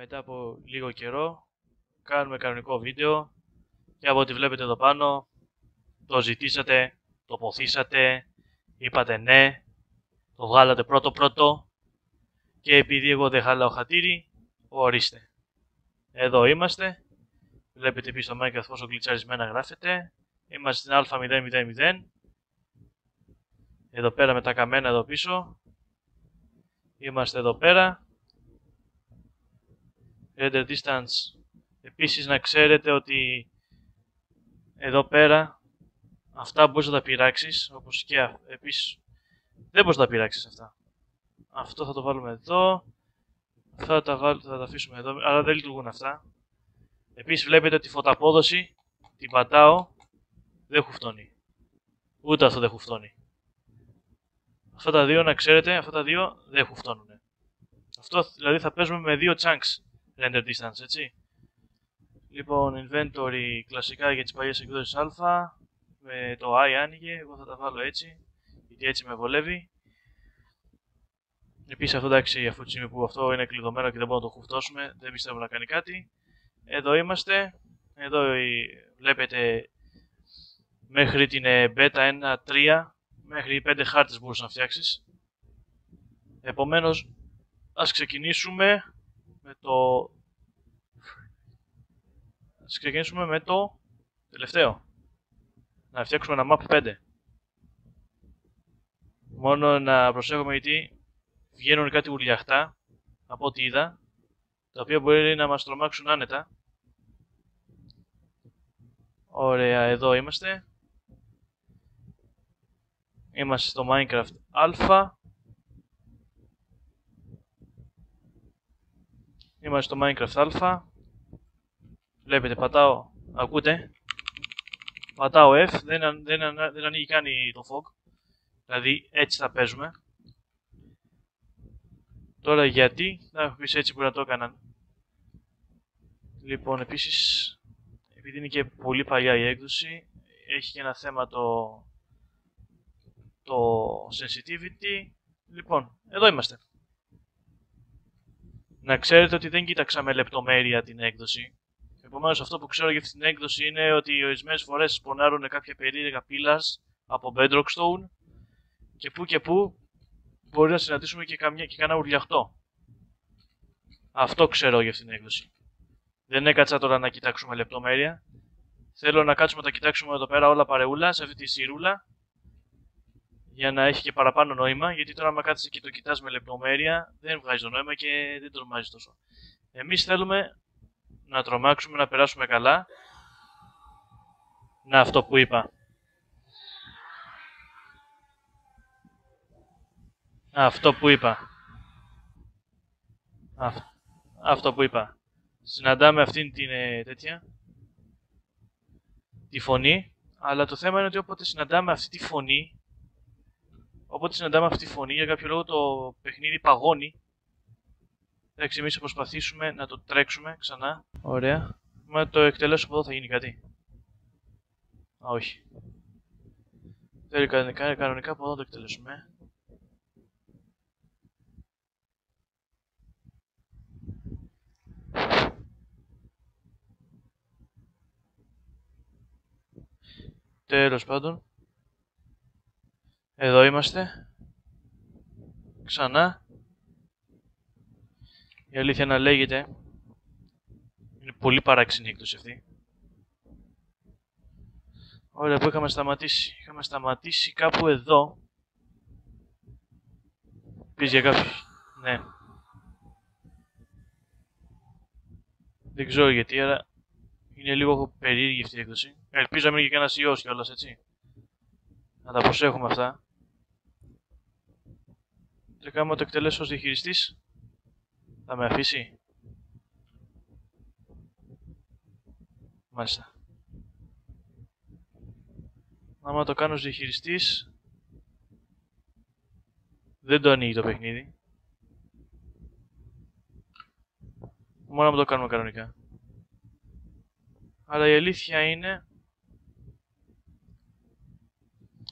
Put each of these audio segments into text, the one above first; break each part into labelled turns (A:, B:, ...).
A: μετά από λίγο καιρό κάνουμε κανονικό βίντεο και από ό,τι βλέπετε εδώ πάνω το ζητήσατε, το ποθήσατε, είπατε ναι, το βγάλατε πρώτο πρώτο και επειδή εγώ δεν χαλάω χατήρι, ορίστε. Εδώ είμαστε, βλέπετε πίσω το Minecraft πόσο γλιτσαρισμένα γράφεται, είμαστε στην α000, εδώ πέρα με τα καμένα εδώ πίσω, είμαστε εδώ πέρα, render distance, επίσης να ξέρετε ότι εδώ πέρα αυτά μπορείς να τα πειράξεις, όπως και επίσης δεν μπορείς να τα πειράξεις αυτά. Αυτό θα το βάλουμε εδώ, αυτά θα τα, βάλ, θα τα αφήσουμε εδώ, αλλά δεν λειτουργούν αυτά. Επίσης βλέπετε ότι η φωταπόδοση την πατάω, δεν χουφτώνει. Ούτε αυτό δεν χουφτώνει. Αυτά τα δύο, να ξέρετε, αυτά τα δύο δεν χουφτώνουν. Αυτό δηλαδή θα παίζουμε με δύο chunks render distance, έτσι. Λοιπόν, inventory κλασικά για τις παλιές εκδόσεις α, με το i άνοιγε, εγώ θα τα βάλω έτσι, γιατί έτσι με βολεύει. Επίσης αυτό εντάξει, αφού τη στιγμή που αυτό είναι κλειδωμένο και δεν μπορούμε να το χουφτώσουμε, δεν πιστεύω να κάνει κάτι. Εδώ είμαστε, εδώ βλέπετε μέχρι την ε, beta 1.3, μέχρι 5 χάρτες μπορείς να φτιάξεις. Επομένως, ας ξεκινήσουμε με το Ας ξεκινήσουμε με το τελευταίο. Να φτιάξουμε ένα map 5. Μόνο να προσέχουμε γιατί βγαίνουν κάτι ουρλιαχτά από ό,τι είδα, τα οποία μπορεί να μας τρομάξουν άνετα. Ωραία, εδώ είμαστε. Είμαστε στο Minecraft Alpha. Είμαστε στο Minecraft Alpha. Βλέπετε, πατάω, ακούτε, πατάω F, δεν, δεν, δεν ανοίγει καν το fog. Δηλαδή έτσι θα παίζουμε. Τώρα γιατί, θα πεις έτσι που να το έκαναν. Λοιπόν, επίσης, επειδή είναι και πολύ παλιά η έκδοση, έχει και ένα θέμα το, το sensitivity. Λοιπόν, εδώ είμαστε. Να ξέρετε ότι δεν κοίταξα με λεπτομέρεια την έκδοση. Επομένως, αυτό που ξέρω για αυτή την έκδοση είναι ότι ορισμένες φορές σπονάρουν κάποια περίεργα pillars από Bedrock Stone και που και που μπορεί να συναντήσουμε και, καμιά, και κανένα ουρλιαχτό. Αυτό ξέρω για αυτή την έκδοση. Δεν έκατσα τώρα να κοιτάξουμε λεπτομέρεια. Θέλω να κάτσουμε να τα κοιτάξουμε εδώ πέρα όλα παρεούλα, σε αυτή τη σιρούλα, για να έχει και παραπάνω νόημα, γιατί τώρα άμα κάτσεις και το κοιτάς με λεπτομέρεια, δεν βγάζει το νόημα και δεν τρομάζει τόσο. Εμείς θέλουμε να τρομάξουμε, να περάσουμε καλά. Να αυτό που είπα. Αυτό που είπα. Αυτό που είπα. Συναντάμε αυτήν την ε, τέτοια. Τη φωνή. Αλλά το θέμα είναι ότι όποτε συναντάμε αυτή τη φωνή. Όποτε συναντάμε αυτή τη φωνή, για κάποιο λόγο το παιχνίδι παγώνει Εντάξει, εμεί θα προσπαθήσουμε να το τρέξουμε ξανά. Ωραία. Μα το εκτελέσω από εδώ θα γίνει κάτι. Α, όχι. Θέλει κανονικά, κανονικά από εδώ το εκτελέσουμε. Τέλος πάντων. Εδώ είμαστε. Ξανά. Η αλήθεια να λέγεται, είναι πολύ παράξενη η έκδοση αυτή. Ωραία, που είχαμε σταματήσει. Είχαμε σταματήσει κάπου εδώ. Πεις για κάποιο. Ναι. Δεν ξέρω γιατί, αλλά είναι λίγο περίεργη αυτή η έκδοση. Ελπίζω να μην είναι και κανένας ιός κιόλας, έτσι. Να τα προσέχουμε αυτά. Και κάνουμε το εκτελέσω ως διαχειριστής. Θα με αφήσει. Μάλιστα. Άμα το κάνω ως διαχειριστής, δεν το ανοίγει το παιχνίδι. Μόνο να το κάνουμε κανονικά. Αλλά η αλήθεια είναι...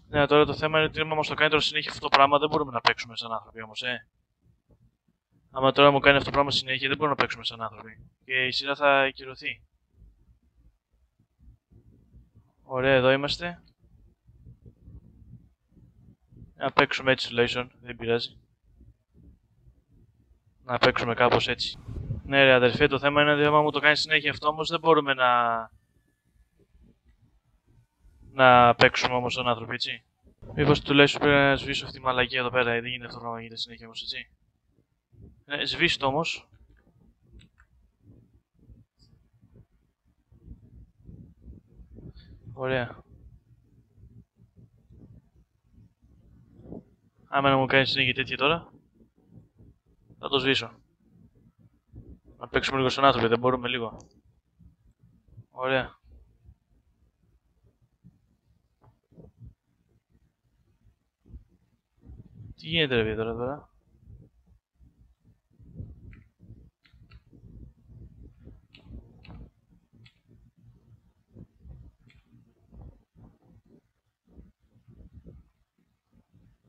A: Ναι, τώρα το θέμα είναι ότι άμα μας το κάνει τώρα συνέχεια αυτό το πράγμα δεν μπορούμε να παίξουμε σαν άνθρωποι όμως, ε. Άμα τώρα μου κάνει αυτό το πράγμα συνέχεια, δεν μπορούμε να παίξουμε σαν άνθρωποι. Και η σειρά θα ακυρωθεί. Ωραία, εδώ είμαστε. Να παίξουμε έτσι τουλάχιστον, δεν πειράζει. Να παίξουμε κάπως έτσι. Ναι ρε αδερφέ, το θέμα είναι ότι άμα μου το κάνει συνέχεια αυτό όμως δεν μπορούμε να... Να παίξουμε όμως σαν άνθρωποι, έτσι. Μήπως τουλάχιστον πρέπει να σβήσω αυτή τη μαλακία εδώ πέρα, δεν γίνεται αυτό το πράγμα, γίνεται συνέχεια όμως, έτσι. Ναι, σβήσει το όμως. Ωραία. Άμα να μου κάνεις συνέχεια τέτοια τώρα, θα το σβήσω. Να παίξουμε λίγο στον άνθρωπο, δεν μπορούμε λίγο. Ωραία. Τι γίνεται ρε τώρα τώρα.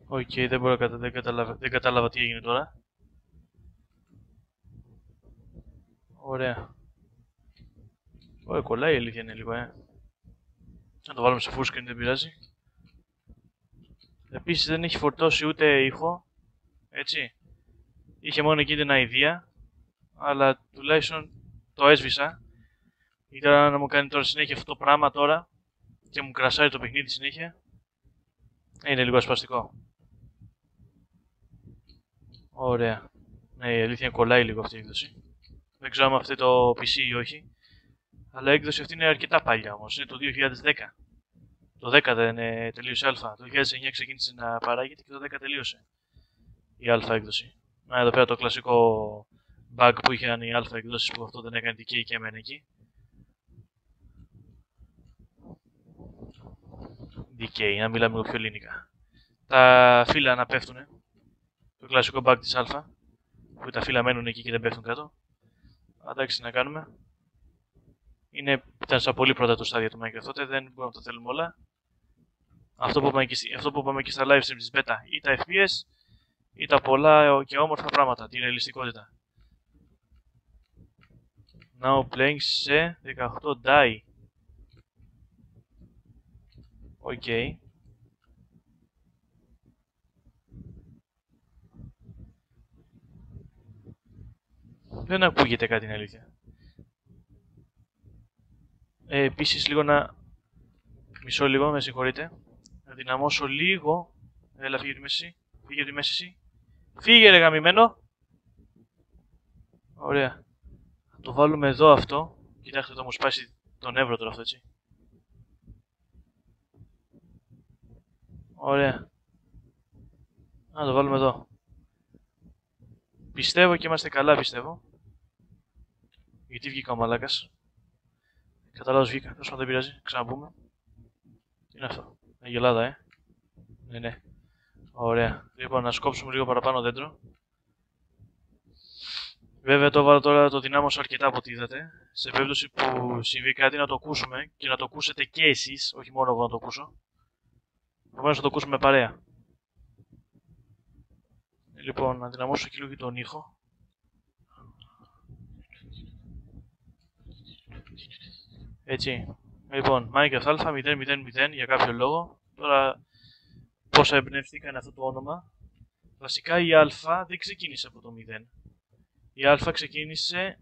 A: Okay, δεν μπορώ να δεν κατάλαβα, δεν κατάλαβα τι έγινε τώρα. Ωραία. Ωραία, κολλάει η αλήθεια είναι λίγο, ε. Να το βάλουμε σε full screen, δεν πειράζει. Επίσης δεν έχει φορτώσει ούτε ήχο, έτσι. Είχε μόνο εκεί την ιδέα, αλλά τουλάχιστον το έσβησα. Ήθελα να μου κάνει τώρα συνέχεια αυτό το πράγμα τώρα και μου κρασάει το παιχνίδι συνέχεια. Είναι λίγο ασπαστικό. Ωραία. Ναι, η αλήθεια κολλάει λίγο αυτή η έκδοση. Δεν ξέρω αν αυτή το PC ή όχι. Αλλά η έκδοση αυτή είναι αρκετά παλιά όμως. Είναι το 2010. Το 10 δεν είναι τελείωσε Α. Το 2009 ξεκίνησε να παράγεται και το 10 τελείωσε η Α έκδοση. Να εδώ πέρα το κλασικό bug που είχαν οι Α εκδόσεις που αυτό δεν έκανε δικαίη και εμένα εκεί. Δικαίη, να μιλάμε λίγο πιο ελληνικά. Τα φύλλα να πέφτουν. Το κλασικό bug της Α. Που τα φύλλα μένουν εκεί και δεν πέφτουν κάτω. Εντάξει, να κάνουμε. Είναι, ήταν στα πολύ πρώτα το στάδιο του Minecraft τότε, δεν μπορούμε να το θέλουμε όλα. Αυτό που είπαμε και, αυτό που είπαμε και στα live stream της beta, ή τα FPS, ή τα πολλά και όμορφα πράγματα, τη ρεαλιστικότητα. Now playing σε 18 die. Οκ. Okay. Δεν ακούγεται κάτι είναι αλήθεια. Ε, επίσης λίγο να... Μισό λίγο, με συγχωρείτε. Να δυναμώσω λίγο. Έλα φύγε τη μέση. Φύγε τη μέση εσύ. Φύγε ρε γαμημένο. Ωραία. Θα το βάλουμε εδώ αυτό. Κοιτάξτε το μου σπάσει τον εύρο τώρα αυτό έτσι. Ωραία. Να το βάλουμε εδώ. Πιστεύω και είμαστε καλά πιστεύω. Γιατί βγήκα ο μαλάκας. Κατά βγήκα. Τέλος δεν πειράζει. Ξαναπούμε. Τι είναι αυτό; Αγελάδα, ε. Ναι, ναι. Ωραία. Λοιπόν, να σκόψουμε λίγο παραπάνω δέντρο. Βέβαια το βάλω τώρα το δυνάμωσο αρκετά από ό,τι είδατε. Σε περίπτωση που συμβεί κάτι να το ακούσουμε και να το ακούσετε και εσείς, όχι μόνο εγώ να το ακούσω. Επομένως θα το ακούσουμε παρέα. Λοιπόν, να δυναμώσω και λίγο τον ήχο. Έτσι. Λοιπόν, Minecraft α000 για κάποιο λόγο. Τώρα πώς εμπνευστήκαν αυτό το όνομα. Βασικά η α δεν ξεκίνησε από το 0. Η α ξεκίνησε,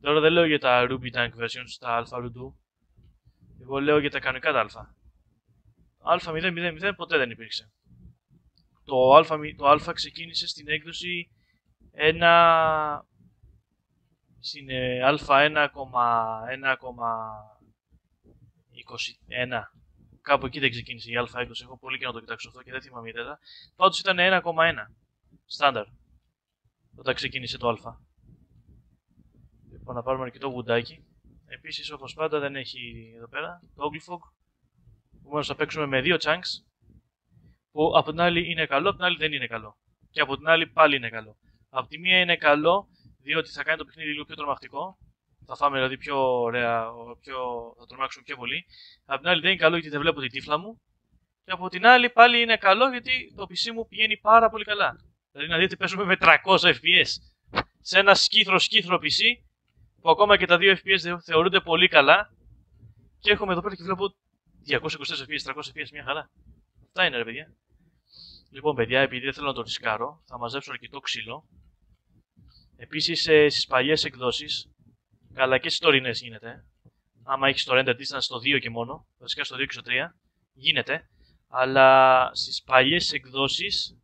A: τώρα δεν λέω για τα Ruby Tank versions, τα αλφα Rudu. Εγώ λέω για τα κανονικά τα α. α000 ποτέ δεν υπήρξε. Το α, το α ξεκίνησε στην έκδοση 1 στην α1,1 21. Κάπου εκεί δεν ξεκίνησε η Α20. Έχω πολύ και να το κοιτάξω αυτό και δεν θυμάμαι ιδιαίτερα. Πάντως ήταν 1,1. Στάνταρ. Όταν ξεκίνησε το Α. Λοιπόν, να πάρουμε αρκετό γουντάκι. Επίσης, όπως πάντα, δεν έχει εδώ πέρα το Oglyfog. Επομένω, θα παίξουμε με δύο chunks. Που από την άλλη είναι καλό, από την άλλη δεν είναι καλό. Και από την άλλη πάλι είναι καλό. Από τη μία είναι καλό, διότι θα κάνει το παιχνίδι λίγο πιο τρομακτικό θα φάμε δηλαδή πιο ωραία, πιο, θα τρομάξουμε πιο πολύ. Απ' την άλλη δεν είναι καλό γιατί δεν βλέπω την τύφλα μου. Και από την άλλη πάλι είναι καλό γιατί το PC μου πηγαίνει πάρα πολύ καλά. Δηλαδή να δείτε παίζουμε με 300 FPS. σε ένα σκύθρο σκύθρο PC που ακόμα και τα 2 FPS θεωρούνται πολύ καλά και έχουμε εδώ πέρα και βλέπω 224 FPS, 300 FPS, μια χαρά. Αυτά είναι ρε παιδιά. Λοιπόν παιδιά, επειδή δεν θέλω να το ρισκάρω, θα μαζέψω αρκετό ξύλο. Επίσης ε, στις παλιές εκδόσεις, καλά και στις τωρινές γίνεται, άμα έχεις το render distance στο 2 και μόνο, βασικά στο 2 και στο 3, γίνεται, αλλά στις παλιές εκδόσεις,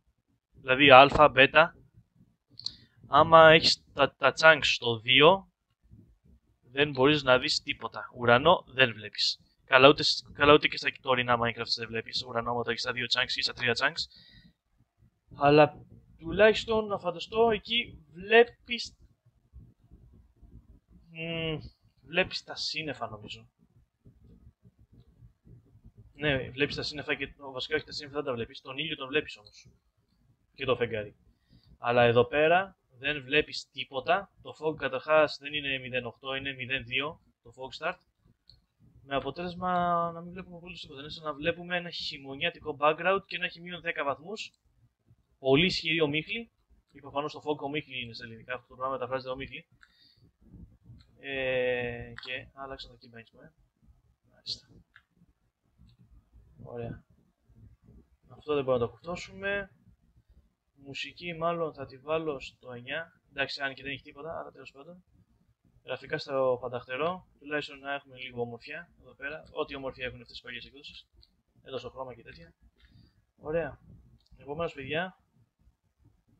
A: δηλαδή α, β, άμα έχεις τα, τα chunks στο 2, δεν μπορείς να δεις τίποτα. Ουρανό δεν βλέπεις. Καλά ούτε, καλά ούτε και στα τωρινά Minecraft δεν βλέπεις ουρανό άμα το έχεις στα 2 chunks ή στα 3 chunks. Αλλά τουλάχιστον να φανταστώ εκεί βλέπεις... Μ, βλέπεις τα σύννεφα νομίζω. Ναι, βλέπεις τα σύννεφα και βασικά όχι τα σύννεφα δεν τα βλέπεις. Τον ήλιο τον βλέπεις όμως. Και το φεγγάρι. Αλλά εδώ πέρα δεν βλέπεις τίποτα. Το fog καταρχάς δεν είναι 0.8, είναι 0.2 το fog start. Με αποτέλεσμα να μην βλέπουμε πολύ τίποτα. Είναι σαν να βλέπουμε ένα χειμωνιάτικο background και να έχει μείον 10 βαθμούς. Πολύ ισχυρή ομίχλη. Και προφανώ το fog ομίχλη είναι στα ελληνικά. Αυτό το πράγμα μεταφράζεται ομίχλη. Ε, και άλλαξα το keybench μου, ε. Μάλιστα. Ωραία. Αυτό δεν μπορούμε να το κουφτώσουμε. Μουσική μάλλον θα τη βάλω στο 9. Εντάξει, αν και δεν έχει τίποτα, αλλά τέλος πάντων. Γραφικά στο φανταχτερό, τουλάχιστον να έχουμε λίγο ομορφιά εδώ πέρα. Ό,τι ομορφιά έχουν αυτές τις παλιές εκδόσεις. Εδώ στο χρώμα και τέτοια. Ωραία. Επομένως, παιδιά,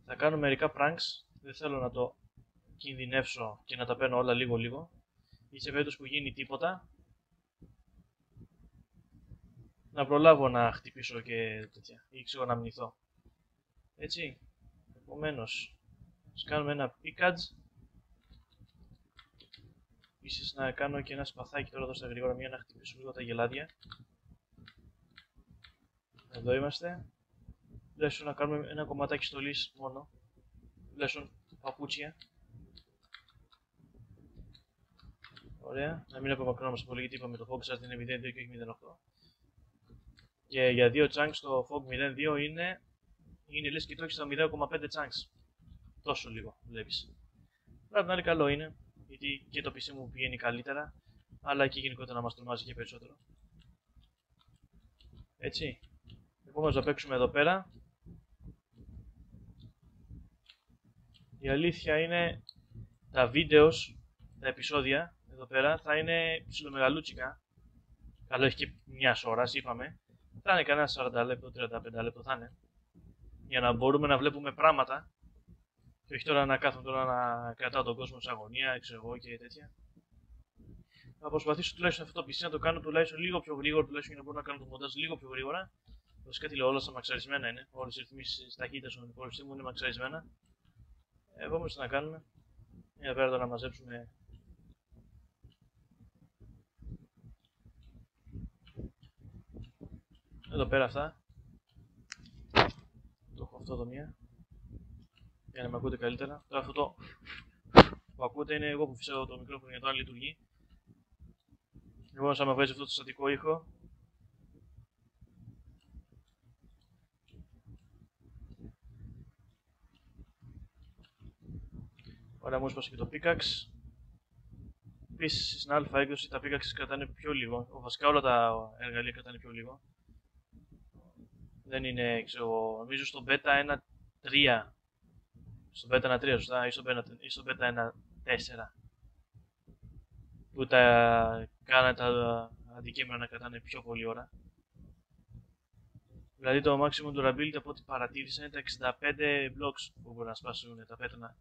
A: θα κάνω μερικά pranks. Δεν θέλω να το κινδυνεύσω και να τα παίρνω όλα λίγο-λίγο. Ή σε περίπτωση που γίνει τίποτα, να προλάβω να χτυπήσω και τέτοια. Ή ξέρω να μνηθώ. Έτσι. Επομένως, ας κάνουμε ένα pickage. Επίσης να κάνω και ένα σπαθάκι τώρα εδώ στα γρήγορα μία να χτυπήσω λίγο τα γελάδια. Εδώ είμαστε. Τουλάχιστον να κάνουμε ένα κομματάκι στολής μόνο. Τουλάχιστον παπούτσια. Ωραία. Να μην απομακρυνόμαστε πολύ γιατί είπαμε το fog σας είναι 0.2 και όχι 0.8. Και για δύο chunks το fog 0.2 είναι είναι λες και το έχεις στα 0,5 chunks. Τόσο λίγο βλέπεις. Βέβαια, άλλη καλό είναι, γιατί και το PC μου πηγαίνει καλύτερα, αλλά και γενικότερα μας τρομάζει και περισσότερο. Έτσι. Επομένως θα παίξουμε εδώ πέρα. Η αλήθεια είναι τα βίντεος, τα επεισόδια εδώ πέρα θα είναι ψιλομεγαλούτσικα. Καλό έχει και μια ώρα, είπαμε. Θα είναι κανένα 40 λεπτό, 35 λεπτό θα είναι για να μπορούμε να βλέπουμε πράγματα και όχι τώρα να κάθομαι τώρα να κρατάω τον κόσμο σε αγωνία, ξέρω εγώ και τέτοια. Θα προσπαθήσω τουλάχιστον αυτό το PC να το κάνω τουλάχιστον λίγο πιο γρήγορα, τουλάχιστον για να μπορώ να κάνω το μοντάζ λίγο πιο γρήγορα. Βασικά τι λέω, όλα στα μαξαρισμένα είναι. Όλες οι ρυθμίσεις ταχύτητα στον υπολογιστή μου είναι μαξαρισμένα. Επόμενος τι να κάνουμε. Εδώ πέρα τώρα να μαζέψουμε. Εδώ πέρα αυτά αυτό το μία. Για να με ακούτε καλύτερα. Τώρα αυτό το που ακούτε είναι εγώ που φυσάω το μικρόφωνο για το αν λειτουργεί. Λοιπόν, σαν με βγάζει αυτό το στατικό ήχο. Ωραία, μου έσπασε και το pickaxe. Επίσης στην αλφα έκδοση τα pickaxe κρατάνε πιο λίγο. Βασικά όλα τα εργαλεία κρατάνε πιο λίγο. Δεν είναι, ξέρω, νομίζω στο beta 1.3. Στο beta 1.3, σωστά, ή στο beta, ή στο beta 1.4. Που τα κάνανε τα αντικείμενα να κρατάνε πιο πολύ ώρα. Δηλαδή το maximum durability από ό,τι παρατήρησα είναι τα 65 blocks που μπορεί να σπάσουν τα πέτρανα.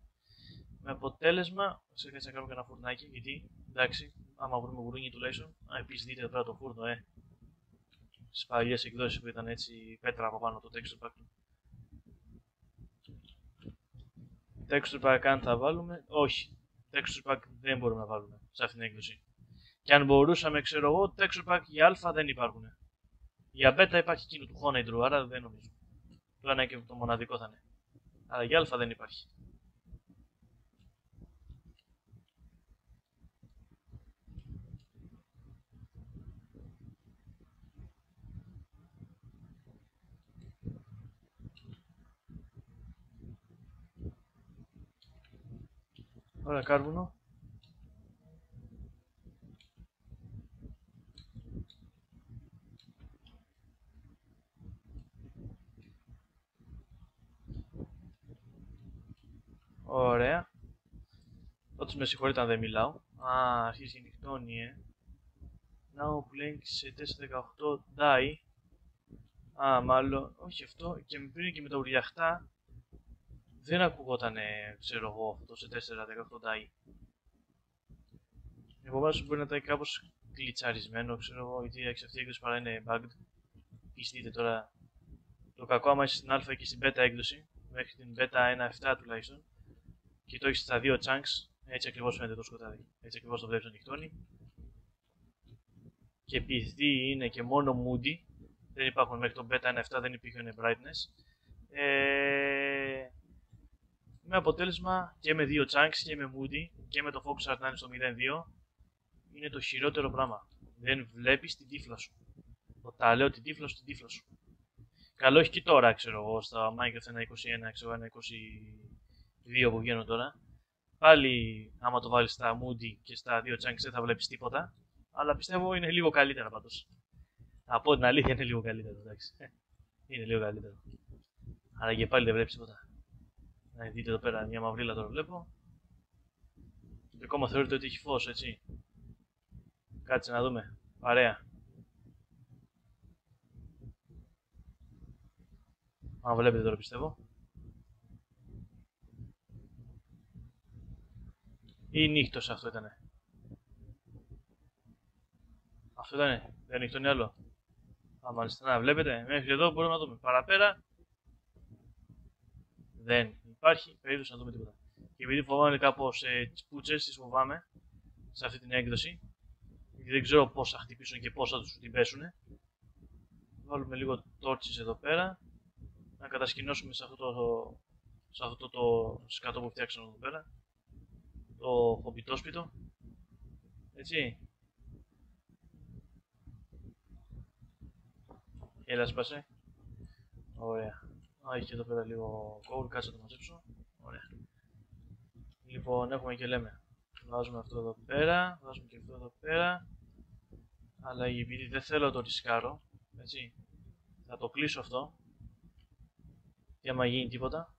A: Με αποτέλεσμα, σε να κάνω και ένα φουρνάκι, γιατί εντάξει, άμα βρούμε γουρούνι τουλάχιστον, α, επίσης δείτε εδώ πέρα το φούρνο, ε, στις παλιές εκδόσεις που ήταν έτσι πέτρα από πάνω το texture pack Texture pack αν θα βάλουμε, όχι. Texture pack δεν μπορούμε να βάλουμε σε αυτήν την έκδοση. Και αν μπορούσαμε, ξέρω εγώ, texture pack για α δεν υπάρχουν. Για β υπάρχει εκείνο του Honey άρα δεν νομίζω. Το ένα και το μοναδικό θα είναι. Αλλά για α δεν υπάρχει. Ωραία, κάρβουνο. Ωραία. Τότε με συγχωρείτε αν δεν μιλάω. Α, αρχίζει η νυχτώνει, ε. Now playing σε 418 die. Α, μάλλον, όχι αυτό, και πριν και με τα ουριαχτά δεν ακουγόταν, ξέρω εγώ, αυτό σε 418 die. Επομένως μπορεί να ήταν κάπως γλιτσαρισμένο, ξέρω εγώ, γιατί η αυτή έκδοση παρά είναι bugged. Πιστείτε τώρα το κακό άμα είσαι στην α και στην β έκδοση, μέχρι την β 1.7 τουλάχιστον, και το έχεις στα δύο chunks, έτσι ακριβώς φαίνεται το σκοτάδι. Έτσι ακριβώς το βλέπεις να νυχτώνει. Και επειδή είναι και μόνο moody, δεν υπάρχουν μέχρι το beta 1.7 δεν υπήρχε brightness. Ε, με αποτέλεσμα και με δύο chunks και με moody και με το focus art να είναι στο 0.2 είναι το χειρότερο πράγμα. Δεν βλέπεις την τύφλα σου. Το τα λέω την τύφλα σου, την τύφλα σου. Καλό έχει και τώρα, ξέρω εγώ, στα Minecraft 1.21, ξέρω 1.22 που βγαίνουν τώρα. Πάλι, άμα το βάλεις στα Moody και στα δύο chunks δεν θα βλέπεις τίποτα. Αλλά πιστεύω είναι λίγο καλύτερα πάντως. Από την αλήθεια είναι λίγο καλύτερο, εντάξει. Είναι λίγο καλύτερο. Αλλά και πάλι δεν βλέπεις τίποτα. Να δείτε εδώ πέρα μια μαυρίλα τώρα βλέπω. Και ακόμα θεωρείται ότι έχει φως, έτσι. Κάτσε να δούμε. Παρέα. Αν βλέπετε τώρα πιστεύω. Ή νύχτος αυτό ήτανε. Αυτό ήτανε. Δεν νύχτωνε άλλο. Α, μάλιστα. Να, βλέπετε. Μέχρι εδώ μπορούμε να δούμε. Παραπέρα δεν υπάρχει περίπτωση να δούμε τίποτα. Και επειδή φοβάμαι κάπως ε, τις πούτσες, τις φοβάμαι σε αυτή την έκδοση, γιατί δεν ξέρω πώς θα χτυπήσουν και πώς θα τους την πέσουν. Βάλουμε λίγο τόρτσις εδώ πέρα. Να κατασκηνώσουμε σε αυτό το, σε αυτό το σκάτο που φτιάξαμε εδώ πέρα το χομπιτόσπιτο. Έτσι. Έλα σπάσε. Ωραία. Α, έχει εδώ πέρα λίγο κόουλ, κάτσε να το μαζέψω. Ωραία. Λοιπόν, έχουμε και λέμε. Βάζουμε αυτό εδώ πέρα, βάζουμε και αυτό εδώ πέρα. Αλλά επειδή δεν θέλω το ρισκάρω, έτσι, θα το κλείσω αυτό. Και άμα γίνει τίποτα,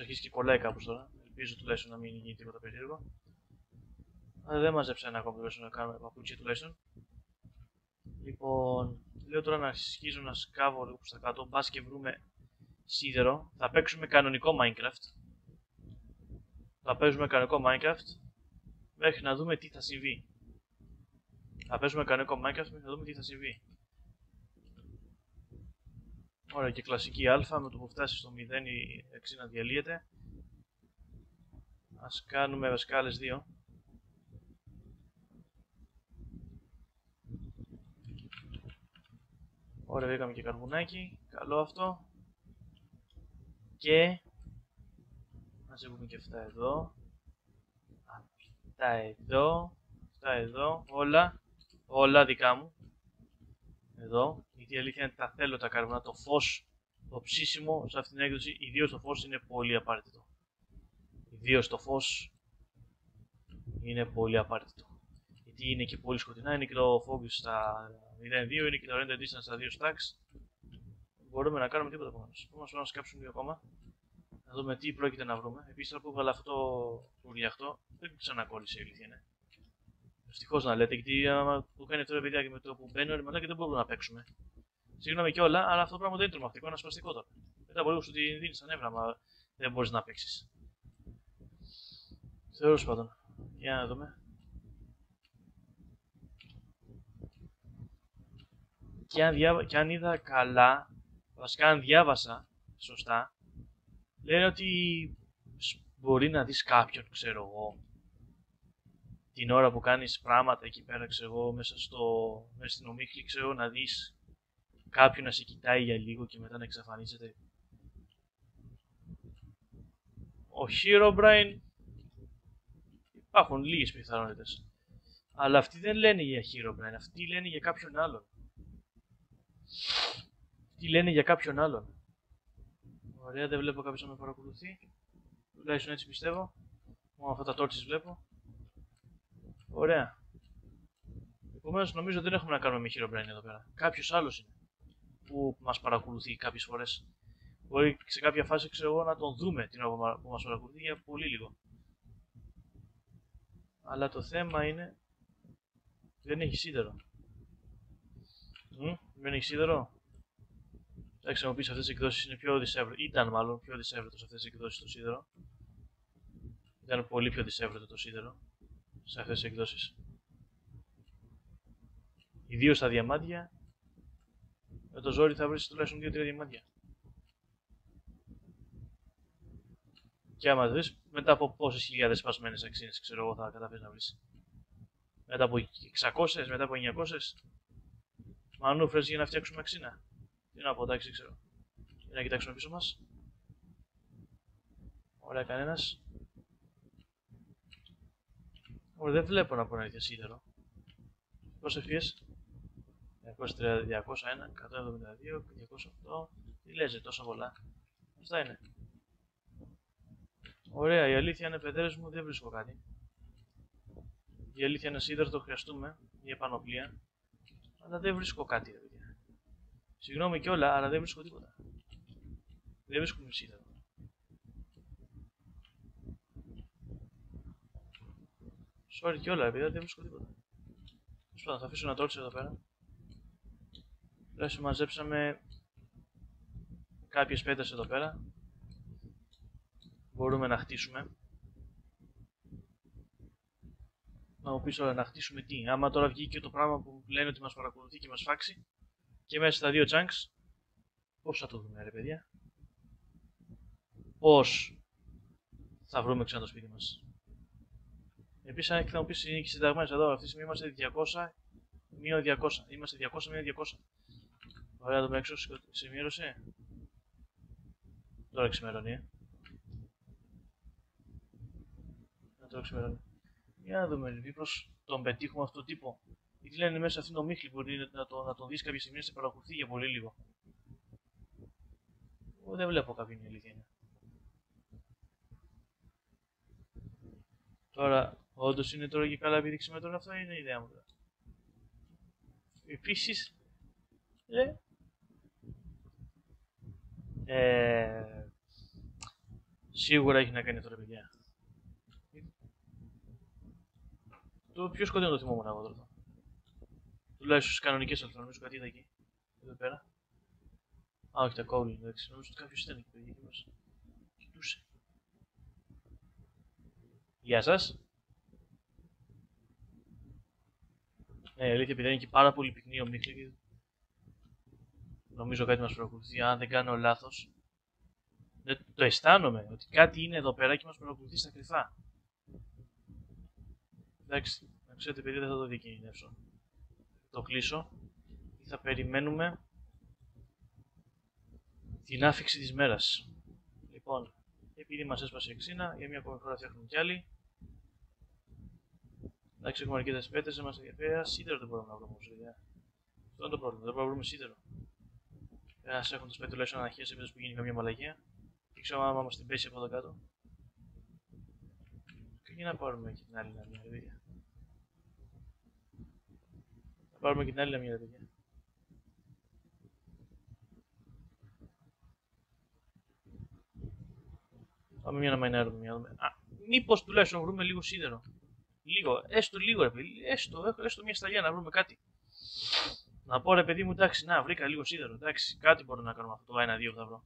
A: αρχίσει και κολλάει κάπως τώρα. Ελπίζω τουλάχιστον να μην γίνει τίποτα περίεργο. Αλλά δεν μαζέψα ένα ακόμα τουλάχιστον να κάνουμε παπούτσι τουλάχιστον. Λοιπόν, λέω τώρα να αρχίσω να σκάβω λίγο προς τα κάτω, μπας και βρούμε σίδερο. Θα παίξουμε κανονικό Minecraft. Θα παίζουμε κανονικό Minecraft μέχρι να δούμε τι θα συμβεί. Θα παίζουμε κανονικό Minecraft μέχρι να δούμε τι θα συμβεί. Ωραία και κλασική α με το που φτάσει στο 0 η 6 να διαλύεται. Ας κάνουμε βασικά άλλες δύο. Ωραία, βρήκαμε και καρβουνάκι. Καλό αυτό. Και... Μαζεύουμε και αυτά εδώ. Αυτά εδώ. Αυτά εδώ. Όλα. Όλα δικά μου. Εδώ. Γιατί η αλήθεια είναι τα θέλω τα καρβουνά. Το φως, το ψήσιμο σε αυτήν την έκδοση, ιδίως το φως είναι πολύ απαραίτητο. Ιδίως το φως είναι πολύ απαραίτητο. Γιατί είναι και πολύ σκοτεινά, είναι και το focus στα 0.2, είναι και το render distance στα 2 stacks. Μπορούμε να κάνουμε τίποτα πάνω. Όμως να σκάψουμε λίγο ακόμα. Να δούμε τι πρόκειται να βρούμε. Επίσης, τώρα που έβαλα αυτό το ουριαχτό, δεν ξανακόλλησε η αλήθεια είναι. Ευτυχώς να λέτε, γιατί άμα το κάνει αυτό το παιδιά και με το που μπαίνω μετά και δεν μπορούμε να παίξουμε. Συγγνώμη κιόλα, αλλά αυτό το πράγμα δεν είναι τρομακτικό, είναι ασπαστικό τώρα. Μετά μπορεί να σου τη δίνεις σαν νεύρα, μα δεν μπορείς να παίξεις. Τέλος πάντων. Για να δούμε. Και αν, διάβα... και αν είδα καλά, βασικά αν διάβασα σωστά, λένε ότι μπορεί να δεις κάποιον, ξέρω εγώ, την ώρα που κάνεις πράγματα εκεί πέρα, ξέρω εγώ, μέσα, στο, μέσα στην ομίχλη, ξέρω, να δεις κάποιον να σε κοιτάει για λίγο και μετά να εξαφανίζεται. Ο Herobrine Υπάρχουν λίγες πιθανότητες. Αλλά αυτοί δεν λένε για Herobrine, αυτοί λένε για κάποιον άλλον. Τι λένε για κάποιον άλλον. Ωραία, δεν βλέπω κάποιος να με παρακολουθεί. Τουλάχιστον έτσι πιστεύω. Μόνο αυτά τα torches βλέπω. Ωραία. Επομένως νομίζω δεν έχουμε να κάνουμε με χειρομπρένη εδώ πέρα. Κάποιος άλλος είναι που μας παρακολουθεί κάποιες φορές. Μπορεί σε κάποια φάση ξέρω εγώ να τον δούμε την ώρα που μα παρακολουθεί για πολύ λίγο. Αλλά το θέμα είναι δεν έχει σίδερο. Δεν έχει σίδερο. Εντάξει, να μου πει αυτές τις εκδόσεις είναι πιο δυσέβρετο. Ήταν μάλλον πιο δυσέβρετο σε αυτές τις εκδόσεις το σίδερο. Ήταν πολύ πιο δυσέβρετο το σίδερο σε αυτές τις εκδόσεις. Ιδίως στα διαμάντια, με το ζόρι θα βρεις τουλάχιστον 2-3 διαμάντια. Και άμα δεις, μετά από πόσες χιλιάδες σπασμένες αξίες, ξέρω εγώ, θα καταφέρεις να βρεις. Μετά από 600, μετά από 900. Μανούφρε για να φτιάξουμε αξίνα. Τι να πω, εντάξει, ξέρω. Για να κοιτάξουμε πίσω μας. Ωραία, κανένας. Ωραία, δεν βλέπω να πω ένα σίδερο. Πόσες ευφυέ. 201, 172, 208. Τι λέτε, τόσα πολλά. Αυτά είναι. Ωραία, η αλήθεια είναι, παιδέρες μου, δεν βρίσκω κάτι. Η αλήθεια είναι, σίδερο το χρειαστούμε, η επανοπλία. Αλλά δεν βρίσκω κάτι, ρε παιδιά. Συγγνώμη κιόλα, αλλά δεν βρίσκω τίποτα. Δεν βρίσκω σίδερο. Sorry κιόλα, παιδιά, δεν βρίσκω τίποτα. Τέλος θα αφήσω ένα τόρτσο εδώ πέρα. Τουλάχιστον μαζέψαμε κάποιες πέτρες εδώ πέρα. Μπορούμε να χτίσουμε. Να μου πεις τώρα να χτίσουμε τι. Άμα τώρα βγει και το πράγμα που λένε ότι μας παρακολουθεί και μας φάξει και μέσα στα δύο chunks, πώς θα το δούμε ρε παιδιά; Πώς θα βρούμε ξανά το σπίτι μας; Επίσης αν θα μου πεις είναι και συνταγμένες εδώ, αυτή τη στιγμή είμαστε 200 μείον 200. Είμαστε 200 μείον 200. Ωραία, το έξω σημείωσε. Τώρα ξημερώνει, ε. Να τώρα ξημερώνει. Για να δούμε, μήπως τον πετύχουμε αυτόν τον τύπο. Γιατί λένε μέσα αυτήν τον μίχλη μπορεί να, το, να τον δεις κάποια στιγμή να σε παρακολουθεί για πολύ λίγο. Εγώ δεν βλέπω κάποιον η αλήθεια είναι. Τώρα, όντως είναι τώρα και καλά επειδή ξημερώνει αυτό, είναι η ιδέα μου τώρα. Επίσης, ε, ε, σίγουρα έχει να κάνει τώρα, παιδιά. Το πιο σκοτεινό το θυμόμουν εγώ τώρα. Τουλάχιστον στις κανονικές αλφα, νομίζω κάτι είδα εκεί. Εδώ πέρα. Α, όχι τα κόλλη, εντάξει. Νομίζω ότι κάποιος ήταν εκεί πέρα και μας κοιτούσε. Γεια σας. Ναι, αλήθεια, επειδή είναι και πάρα πολύ πυκνή ο Μίχλη νομίζω κάτι μας παρακολουθεί, αν δεν κάνω λάθος. Το αισθάνομαι ότι κάτι είναι εδώ πέρα και μας παρακολουθεί στα κρυφά. Εντάξει, να ξέρετε παιδί δεν θα το διακινδυνεύσω. Το κλείσω και θα περιμένουμε την άφηξη της μέρας. Λοιπόν, επειδή μας έσπασε η ξύνα, για μια ακόμη φορά φτιάχνουμε κι άλλη. Εντάξει, έχουμε αρκετές πέτρες, δεν μας ενδιαφέρει. Σίδερο δεν μπορούμε να βρούμε όμως, Αυτό είναι το πρόβλημα, δεν μπορούμε να βρούμε σίδερο. Ένα έχοντα πέντε τουλάχιστον αναχέ σε που γίνει καμία μαλαγία. Και ξέρω άμα μας την πέσει από εδώ κάτω. Και για να πάρουμε και την άλλη μια παιδιά. Να πάρουμε και την άλλη μια παιδιά. Πάμε μια να μαϊνάρουμε μια. Α, μήπως τουλάχιστον βρούμε λίγο σίδερο. Λίγο, έστω λίγο ρε παιδί, έστω, έστω μια σταλιά να βρούμε κάτι. Να πω ρε παιδί μου, εντάξει, να βρήκα λίγο σίδερο. Εντάξει, κάτι μπορώ να κάνω με αυτό το 1-2 που θα βρω.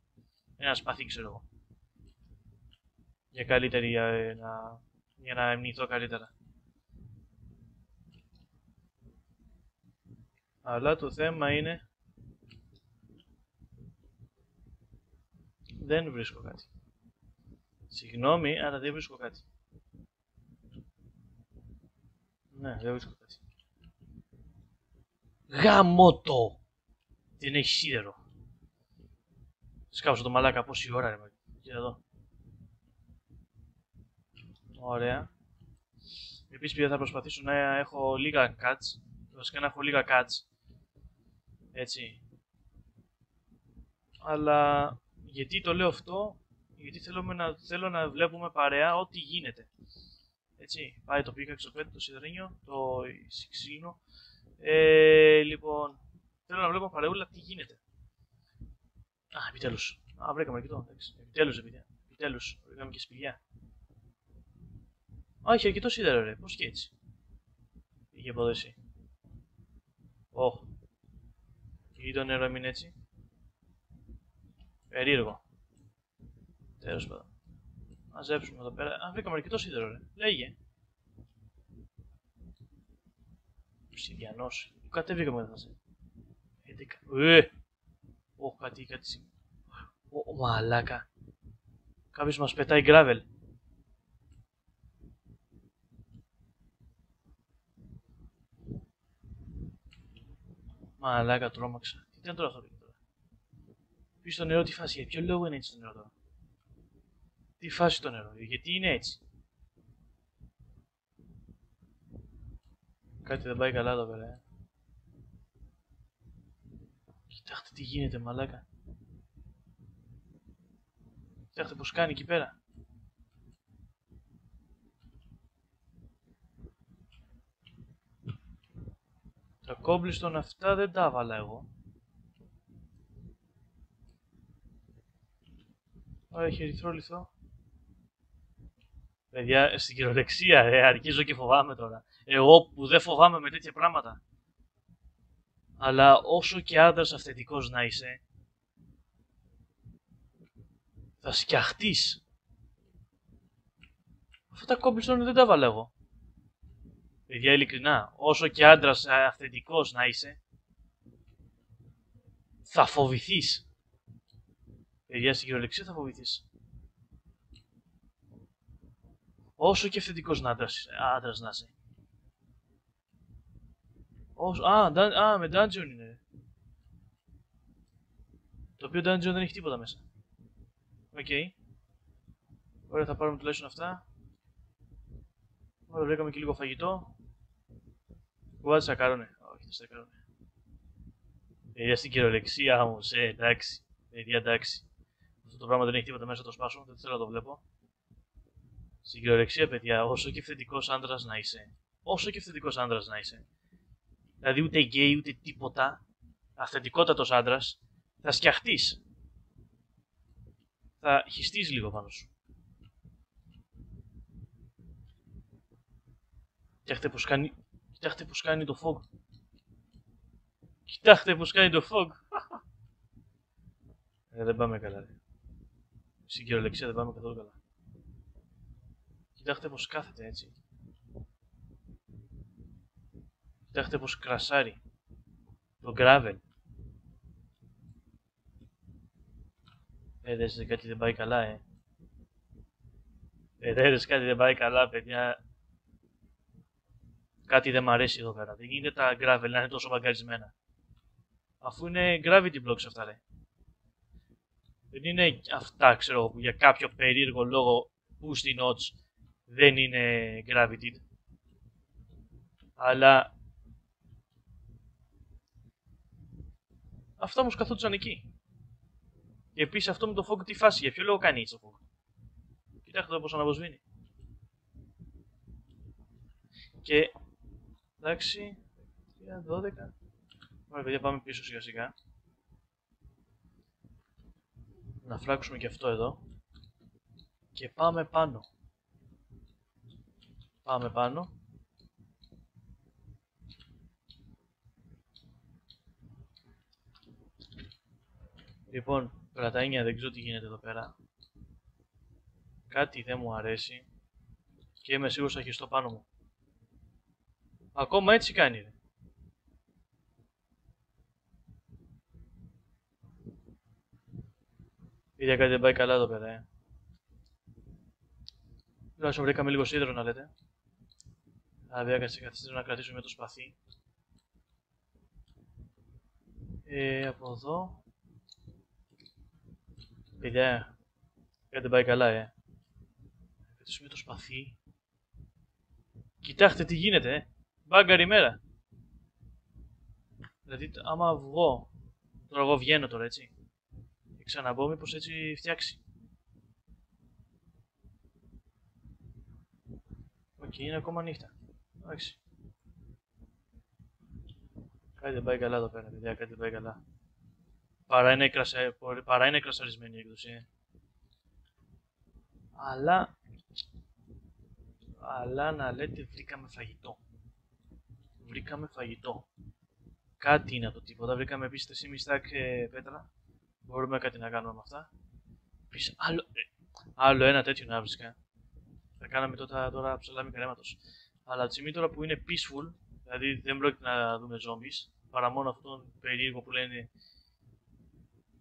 A: Ένα σπαθί, ξέρω εγώ. Για καλύτερη, για ε, να, για να εμνηθώ καλύτερα. Αλλά το θέμα είναι δεν βρίσκω κάτι. Συγγνώμη, αλλά δεν βρίσκω κάτι. Ναι, δεν βρίσκω κάτι. Γαμώτο! Δεν έχει σίδερο. Σκάψω το μαλάκα πόση ώρα ρε Κοίτα εδώ. Ωραία. Επίσης πια θα προσπαθήσω να έχω λίγα cuts. Βασικά να έχω λίγα cuts. Έτσι. Αλλά γιατί το λέω αυτό; Γιατί θέλω να, θέλω να βλέπουμε παρέα ό,τι γίνεται. Έτσι, πάει το πίκαξ, το πέντε, το σιδερένιο, το ξύλινο. Ε, λοιπόν, θέλω να βλέπω παρεούλα τι γίνεται. Α, επιτέλους. Α, βρήκαμε αρκετό. Επιτέλους, επειδή. Επιτέλους, βρήκαμε και σπηλιά. Α, έχει αρκετό σίδερο, ρε. Πώς και έτσι. Είχε από εδώ εσύ. Ω. Και το νερό έμεινε έτσι. Περίεργο. Τέλος πάντων. Μαζέψουμε εδώ πέρα. Α, βρήκαμε αρκετό σίδερο, ρε. Λέγε. Ψηδιανός. Πού κατέβηκαμε εδώ. 11. Ε! Ω, κάτι, κάτι. Ω, μαλάκα. Κάποιος μας πετάει γκράβελ. Μαλάκα, τρόμαξα. Τι ήταν τώρα αυτό τώρα. Πεις στο νερό τι φάση, για ποιο λόγο είναι έτσι το νερό τώρα; Τι φάση το νερό, γιατί είναι έτσι; Κάτι δεν πάει καλά εδώ πέρα, ε. Κοιτάξτε τι γίνεται, μαλάκα. Κοιτάξτε πως κάνει εκεί πέρα. Τα κόμπλιστον αυτά δεν τα έβαλα εγώ. Ωραία, έχει ερυθρό λιθό. Παιδιά, στην κυριολεξία, ε, αρχίζω και φοβάμαι τώρα. Εγώ που δεν φοβάμαι με τέτοια πράγματα. Αλλά όσο και άντρας αυθεντικός να είσαι, θα σκιαχτείς. Αυτά τα κόμπλιστον δεν τα βάλα εγώ. Παιδιά, ειλικρινά, όσο και άντρας αυθεντικός να είσαι, θα φοβηθείς. Παιδιά, στην κυριολεξία θα φοβηθείς. Όσο και αυθεντικός άντρας να είσαι. Όσο, α, α, με dungeon είναι. Το οποίο dungeon δεν έχει τίποτα μέσα. Okay. Ωραία, θα πάρουμε τουλάχιστον αυτά. Ωραία, βρήκαμε και λίγο φαγητό. Κουβάζει σακάρωνε. Όχι, δεν σακάρωνε. Παιδιά στην κυριολεξία μου, σε εντάξει. Παιδιά εντάξει. Αυτό το πράγμα δεν έχει τίποτα μέσα, το σπάσω, δεν θέλω να το βλέπω. Στην κυριολεξία, παιδιά, όσο και ευθετικό άντρας να είσαι, όσο και ευθετικό άντρας να είσαι, δηλαδή ούτε γκέι ούτε τίποτα, αυθεντικότατος άντρας, θα σκιαχτείς. Θα χυστεί λίγο πάνω σου. Κοιτάξτε πως κάνει Κοιτάξτε πως κάνει το fog. Κοιτάξτε πως κάνει το fog. ε, δεν πάμε καλά. Ρε. Στην κυριολεξία δεν πάμε καθόλου καλά. Κοιτάξτε πως κάθεται έτσι. Κοιτάξτε πως κρασάρει. Το gravel. Ε, δες κάτι δεν πάει καλά, ε. Ε, δες κάτι δεν πάει καλά, παιδιά κάτι δεν μ' αρέσει εδώ πέρα. Δεν γίνεται τα gravel να είναι τόσο μπαγκαρισμένα. Αφού είναι gravity blocks αυτά, ρε. Δεν είναι αυτά, ξέρω που για κάποιο περίεργο λόγο που στην notes δεν είναι gravity. Αλλά αυτά όμως καθόντουσαν εκεί. Και επίσης αυτό με το fog τι φάση, για ποιο λόγο κάνει έτσι το fog. Κοιτάξτε εδώ πώ αναβοσβήνει. Και Εντάξει. 12. Ωραία, παιδιά, πάμε πίσω σιγά σιγά. Να φράξουμε και αυτό εδώ. Και πάμε πάνω. Πάμε πάνω. Λοιπόν, κραταΐνια δεν ξέρω τι γίνεται εδώ πέρα. Κάτι δεν μου αρέσει. Και είμαι σίγουρος θα χειστώ πάνω μου. Ακόμα έτσι κάνει. Ρε. Είδα κάτι δεν πάει καλά εδώ πέρα, ε. Τουλάχιστον βρήκαμε λίγο σίδερο να λέτε. βέβαια καθίστε να κρατήσουμε το σπαθί. Ε, από εδώ. Παιδιά, κάτι δεν πάει καλά, ε. Κρατήσουμε το σπαθί. Κοιτάξτε τι γίνεται, ε. Μπάγκαρ ημέρα. Δηλαδή, άμα βγω, τώρα εγώ βγαίνω τώρα έτσι, και ξαναμπώ, μήπως έτσι φτιάξει. Ok. Ok, είναι ακόμα νύχτα. Εντάξει. Κάτι δεν πάει καλά εδώ πέρα, παιδιά, κάτι δεν πάει καλά. Παρά είναι, κρασα... Παρά είναι κρασαρισμένη η έκδοση. ε. Αλλά... Αλλά να λέτε βρήκαμε φαγητό. Βρήκαμε φαγητό. Κάτι είναι το τίποτα. Βρήκαμε επίσης 3,5 στάκ ε, πέτρα. Μπορούμε κάτι να κάνουμε με αυτά. Επίσης, άλλο, ε, άλλο ένα τέτοιο να βρίσκα. Θα κάναμε τώρα, τώρα ψαλάμι κρέματος. Αλλά τη στιγμή τώρα που είναι peaceful, δηλαδή δεν πρόκειται να δούμε zombies, παρά μόνο αυτόν τον περίεργο που λένε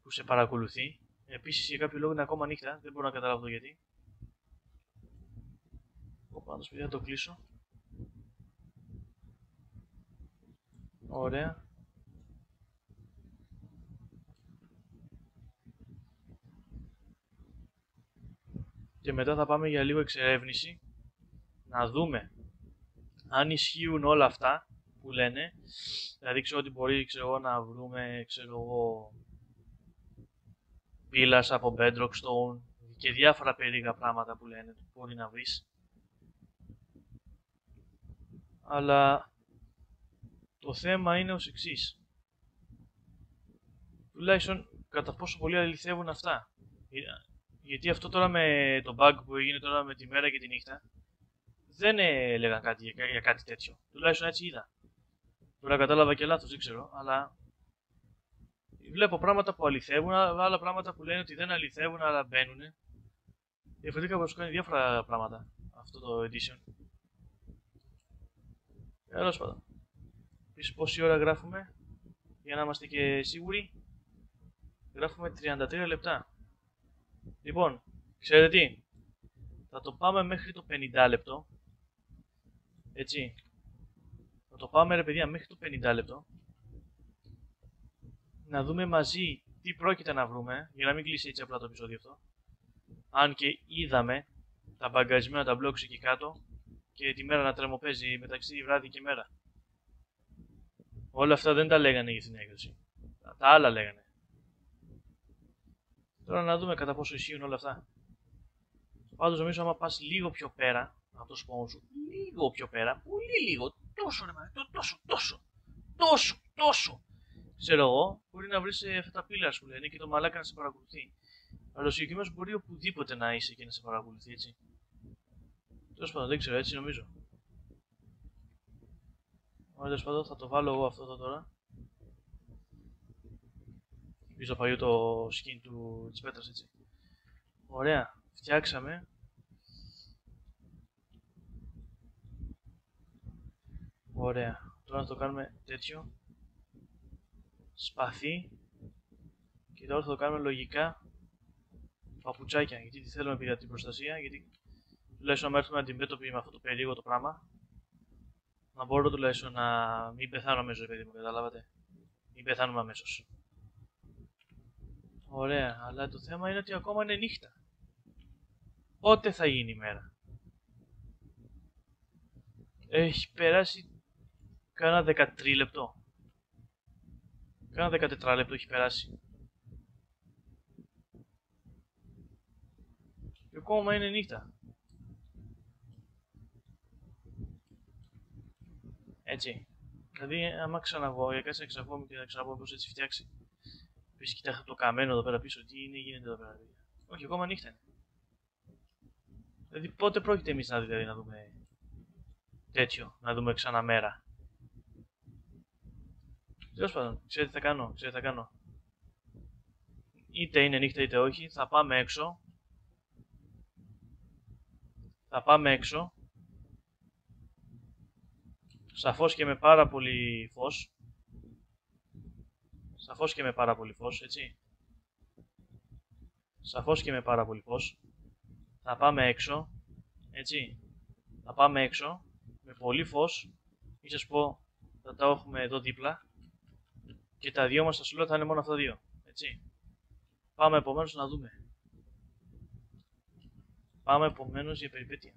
A: που σε παρακολουθεί. Επίσης για κάποιο λόγο είναι ακόμα νύχτα, δεν μπορώ να καταλάβω το γιατί. Εγώ πάνω σπίτι θα το κλείσω. Ωραία. Και μετά θα πάμε για λίγο εξερεύνηση να δούμε αν ισχύουν όλα αυτά που λένε. Δηλαδή ξέρω ότι μπορεί ξέρω, εγώ, να βρούμε ξέρω εγώ, πύλας από bedrock stone και διάφορα περίεργα πράγματα που λένε που μπορεί να βρεις. Αλλά το θέμα είναι ως εξής. Τουλάχιστον κατά πόσο πολύ αληθεύουν αυτά. Γιατί αυτό τώρα με το bug που έγινε τώρα με τη μέρα και τη νύχτα δεν έλεγαν κάτι για, για κάτι τέτοιο. Τουλάχιστον έτσι είδα. Τώρα κατάλαβα και λάθος, δεν ξέρω, αλλά βλέπω πράγματα που αληθεύουν, άλλα πράγματα που λένε ότι δεν αληθεύουν, αλλά μπαίνουν. Διαφορετικά που κάνει διάφορα πράγματα αυτό το edition. Τέλος πάντων. Επίση, πόση ώρα γράφουμε, για να είμαστε και σίγουροι. Γράφουμε 33 λεπτά. Λοιπόν, ξέρετε τι. Θα το πάμε μέχρι το 50 λεπτό. Έτσι. Θα το πάμε ρε παιδιά μέχρι το 50 λεπτό. Να δούμε μαζί τι πρόκειται να βρούμε, για να μην κλείσει έτσι απλά το επεισόδιο αυτό. Αν και είδαμε τα μπαγκαρισμένα τα μπλόξ εκεί κάτω και τη μέρα να τρεμοπαίζει μεταξύ βράδυ και μέρα. Όλα αυτά δεν τα λέγανε για την έκδοση. Τα άλλα λέγανε. Τώρα να δούμε κατά πόσο ισχύουν όλα αυτά. Πάντως νομίζω άμα πας λίγο πιο πέρα από το σπόν σου, λίγο πιο πέρα, πολύ λίγο, τόσο ρε το, τόσο, τόσο, τόσο, τόσο, ξέρω εγώ, μπορεί να βρεις αυτά τα πύλα που λένε και το μαλάκα να σε παρακολουθεί. Αλλά ο συγκεκριμένος μπορεί οπουδήποτε να είσαι και να σε παρακολουθεί, έτσι. Τέλος πάντων, δεν ξέρω, έτσι νομίζω. Ωραία, τέλος πάντων, θα το βάλω εγώ αυτό εδώ τώρα. Πίσω παλιό το skin του, της πέτρας, έτσι. Ωραία, φτιάξαμε. Ωραία, τώρα θα το κάνουμε τέτοιο. Σπαθί. Και τώρα θα το κάνουμε λογικά παπουτσάκια. Γιατί τι θέλουμε για την προστασία, γιατί τουλάχιστον να έρθουμε αντιμέτωποι με αυτό το περίεργο το πράγμα, να μπορώ τουλάχιστον να μην πεθάνω αμέσως, παιδί μου, καταλάβατε. Μην πεθάνουμε αμέσως. Ωραία, αλλά το θέμα είναι ότι ακόμα είναι νύχτα. Πότε θα γίνει η μέρα; Έχει περάσει κάνα 13 λεπτό. Κάνα 14 λεπτό έχει περάσει. Και ακόμα είναι νύχτα. Έτσι. Δηλαδή, άμα ξαναβγώ, για κάτσε να ξαναβγώ και να ξαναβγώ πώς έτσι φτιάξει. Επίση, κοιτάξτε το καμένο εδώ πέρα πίσω, τι είναι, γίνεται εδώ πέρα. Όχι, ακόμα νύχτα είναι. Δηλαδή, πότε πρόκειται εμείς να, δηλαδή, να δούμε τέτοιο, να δούμε ξανά μέρα. Τέλος πάντων, ξέρετε τι θα κάνω, ξέρετε τι θα κάνω. Είτε είναι νύχτα είτε όχι, θα πάμε έξω. Θα πάμε έξω Σαφώς και με πάρα πολύ φως. Σαφώς και με πάρα πολύ φως, έτσι. Σαφώς και με πάρα πολύ φως. Θα πάμε έξω, έτσι. Θα πάμε έξω, με πολύ φως. Ή σας πω, θα τα έχουμε εδώ δίπλα. Και τα δυο μας στα σουλό θα είναι μόνο αυτά δύο, έτσι. Πάμε επομένως να δούμε. Πάμε επομένως για περιπέτεια.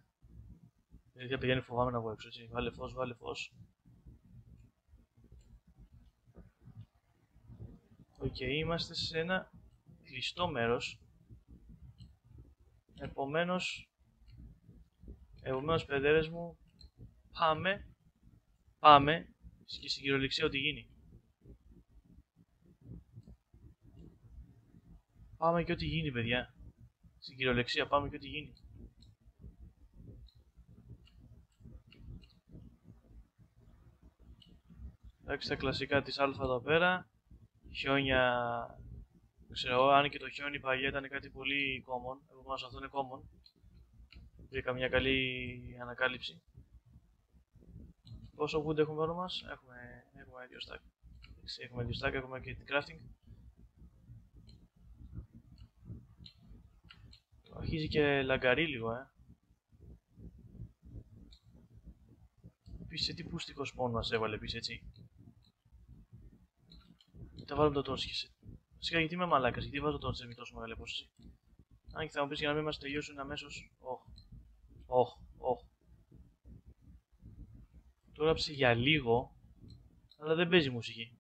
A: Γιατί πηγαίνει φοβάμαι να βγω έξω, έτσι. Βάλε φως, βάλε φως. Ok, okay, είμαστε σε ένα κλειστό μέρος. Επομένως, Επομένως, παιδέρες μου, πάμε, πάμε και στην κυριολεξία ό,τι γίνει. Πάμε και ό,τι γίνει, παιδιά. Στην κυριολεξία πάμε και ό,τι γίνει. Εντάξει, τα κλασικά της Α εδώ πέρα. Χιόνια, ξέρω εγώ, αν και το χιόνι παγιά ήταν κάτι πολύ common, επομένως αυτό είναι common. Βρήκα μια καλή ανακάλυψη. Πόσο wood έχουμε πάνω μας, έχουμε, έχουμε δύο stack. Έχουμε δύο stack, έχουμε και την crafting. Αρχίζει και λαγκαρί λίγο, ε. Επίσης, τι πούστικος πόνο μας έβαλε επίσης, έτσι. Θα βάλουμε το τόρσι. Φυσικά γιατί είμαι μαλάκας, γιατί βάζω τόρσι με τόσο μεγάλη απόσταση. Αν και θα μου πεις για να μην μας τελειώσουν αμέσως. Όχ. Όχ, όχ. Το έγραψε για λίγο, αλλά δεν παίζει μουσική.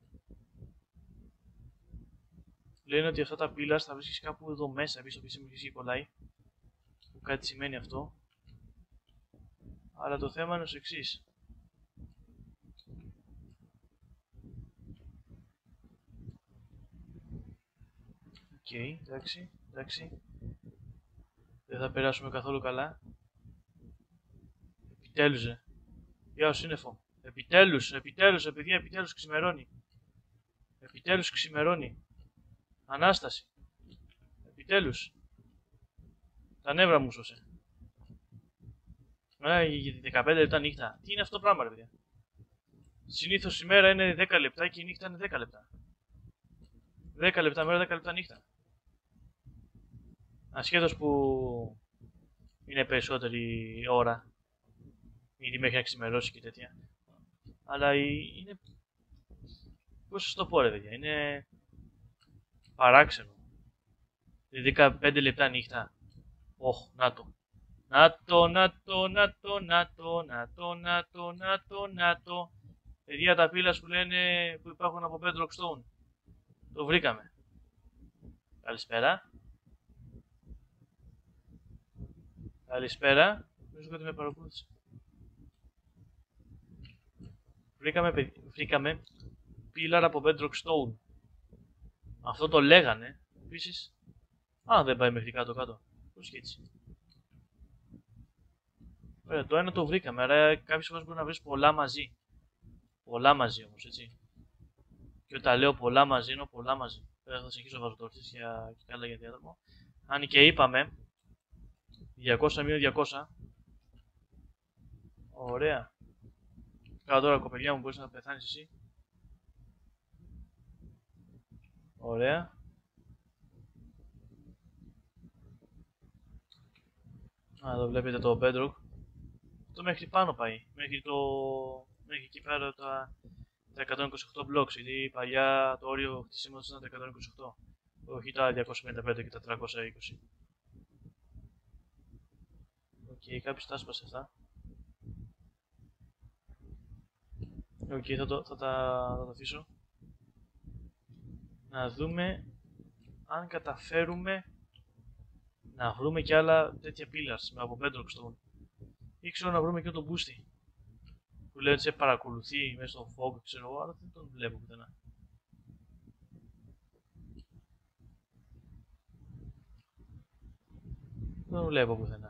A: Λένε ότι αυτά τα πύλα θα βρίσκεις κάπου εδώ μέσα, πίσω πίσω μουσική κολλάει. Που κάτι σημαίνει αυτό. Αλλά το θέμα είναι ως εξής. Εντάξει, εντάξει. Δεν θα περάσουμε καθόλου καλά. Επιτέλους, ε. Γεια σύννεφο. Επιτέλους, επιτέλους, ε, παιδιά, επιτέλους ξημερώνει. Επιτέλους ξημερώνει. Ανάσταση. Επιτέλους. Τα νεύρα μου σώσε. Ε, για 15 λεπτά νύχτα. Τι είναι αυτό το πράγμα, ρε παιδιά; Συνήθως η μέρα είναι 10 λεπτά και η νύχτα είναι 10 λεπτά. 10 λεπτά μέρα, 10 λεπτά νύχτα. Ασχέτως που είναι περισσότερη ώρα ήδη μέχρι να ξημερώσει και τέτοια. Αλλά είναι. Πώς σα το πω, ρε παιδιά, είναι παράξενο. Δηλαδή 15 λεπτά νύχτα. Όχ, να το. Να το, να το, να το, να το, να το, να το, να το, να το. Παιδιά τα πύλα που λένε που υπάρχουν από Bedrock Stone. Το βρήκαμε. Καλησπέρα. Καλησπέρα. Νομίζω ότι με παρακολούθησε. βρήκαμε, βρήκαμε πίλαρα από Bedrock Stone. Αυτό το λέγανε. Επίσης. Α, δεν πάει μέχρι κάτω κάτω. Πώς και έτσι. Ωραία, το ένα το βρήκαμε. Άρα κάποιες φορές μπορεί να βρεις πολλά μαζί. Πολλά μαζί όμως, έτσι. Και όταν λέω πολλά μαζί, είναι πολλά μαζί. Δεν θα συνεχίσω να βάζω το για και καλά για διάδρομο. Αν και είπαμε 200 μείον 200. Ωραία. Καλά τώρα κοπελιά μου μπορείς να πεθάνεις εσύ. Ωραία. Α, εδώ βλέπετε το bedrock. Το μέχρι πάνω πάει. Μέχρι το... Μέχρι εκεί πέρα τα, τα 128 blocks. Γιατί παλιά το όριο χτισήματος ήταν τα 128. Όχι τα 255 και τα 320. Ok, okay, κάποιος τα έσπασε αυτά. Οκ, okay, θα, το, θα, τα, θα τα αφήσω. Να δούμε αν καταφέρουμε να βρούμε και άλλα τέτοια pillars με από bedrock stone. Ή ξέρω να βρούμε και τον Boosty. Που λέει ότι σε παρακολουθεί μέσα στο fog, ξέρω εγώ, αλλά δεν τον βλέπω πουθενά. Δεν τον βλέπω πουθενά.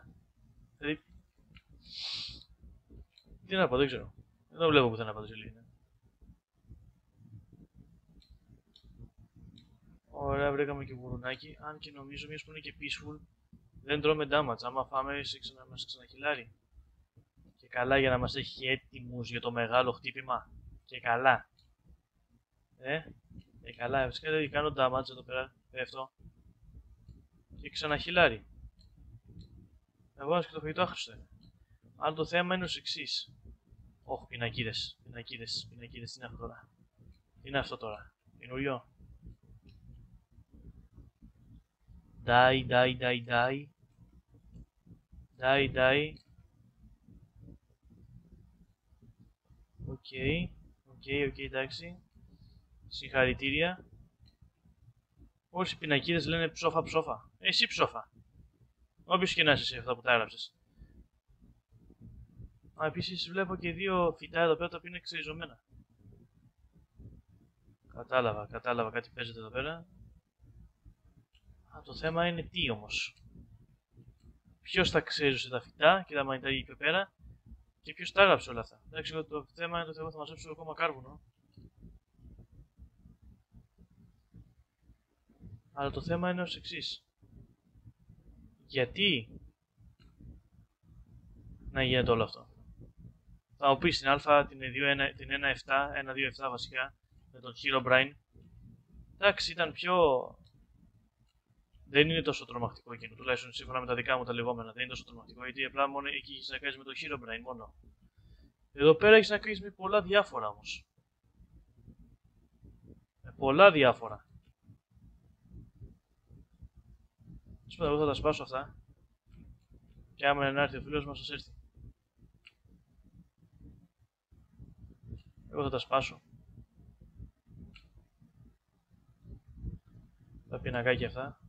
A: Δηλαδή, τι να πω, δεν ξέρω. Δεν βλέπω πουθενά πάντως η Ωραία, βρήκαμε και γουρουνάκι. Αν και νομίζω μιας που είναι και peaceful, δεν τρώμε damage. Άμα φάμε, να μας ξαναχυλάρει. Και καλά για να μας έχει έτοιμους για το μεγάλο χτύπημα. Και καλά. Ε, και καλά. Φυσικά δεν κάνω damage εδώ πέρα. Πέφτω. Και ξαναχυλάρει. Εγώ και το φαγητό άχρηστο. Αλλά το θέμα είναι ως εξής. Όχι, πινακίδες. Πινακίδες, πινακίδες. Τι είναι αυτό τώρα. Τι είναι αυτό τώρα. Καινούριο; Die, die, die, die. Die, die. Ok, ok, ok, εντάξει. Συγχαρητήρια. Όσοι πινακίδες λένε ψόφα ψόφα. Εσύ ψόφα. Όποιος και να είσαι αυτά που τα έγραψες. Α, επίσης βλέπω και δύο φυτά εδώ πέρα τα οποία είναι ξεριζωμένα. Κατάλαβα, κατάλαβα κάτι παίζεται εδώ πέρα. Α, το θέμα είναι τι όμως. Ποιος τα ξέριζωσε τα φυτά και τα μανιτάγει εκεί πέρα και ποιος τα έγραψε όλα αυτά. Εντάξει, το θέμα είναι ότι εγώ θα μαζέψω ακόμα κάρβουνο. Αλλά το θέμα είναι ως εξής. Γιατί να γίνεται όλο αυτό. Θα μου πεις στην Α την 1-7, την 1-2-7 βασικά, με τον Hero Brain. Εντάξει, ήταν πιο. Δεν είναι τόσο τρομακτικό εκείνο, τουλάχιστον σύμφωνα με τα δικά μου τα λεγόμενα. Δεν είναι τόσο τρομακτικό, γιατί απλά μόνο εκεί έχεις να κάνεις με το Hero Brain μόνο. Εδώ πέρα έχεις να κάνεις με πολλά διάφορα όμως. Με πολλά διάφορα. Σου εγώ θα τα σπάσω αυτά. Και άμα να έρθει ο φίλος μας, θα έρθει. Εγώ θα τα σπάσω. Τα πινακάκια αυτά.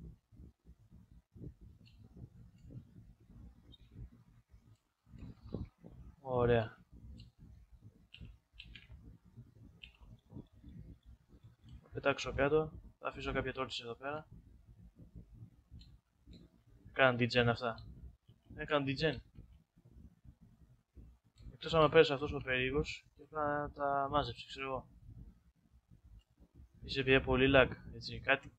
A: Ωραία. Θα πετάξω κάτω. Θα αφήσω κάποια τόρτιση εδώ πέρα. Κάναν DGen αυτά. Έκαναν DGen. Εκτός άμα πέρασε αυτός ο περίγος και απλά τα μάζεψε, ξέρω εγώ. Είσαι πια πολύ lag, έτσι, κάτι.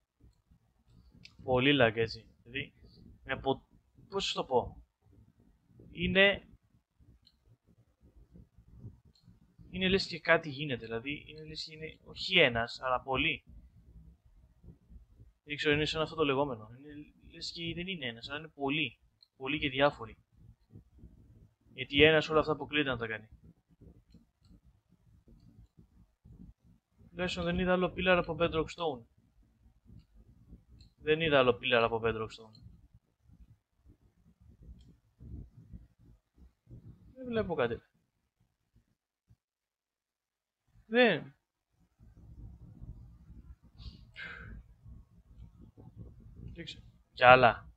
A: Πολύ lag, έτσι. Δηλαδή, με πο... πώς το πω. Είναι... Είναι λες και κάτι γίνεται, δηλαδή είναι λες και είναι όχι ένας, αλλά πολλοί. Δεν ξέρω, είναι σαν αυτό το λεγόμενο. Είναι λες και δεν είναι ένας, αλλά είναι πολλοί. Πολλοί και διάφοροι. Γιατί ένας όλα αυτά αποκλείεται να τα κάνει. Τουλάχιστον δεν είδα άλλο πίλαρα από Bedrock Stone. Δεν είδα άλλο πίλαρα από Bedrock Stone. Δεν βλέπω κάτι. Δεν. Δείξε. Κι άλλα.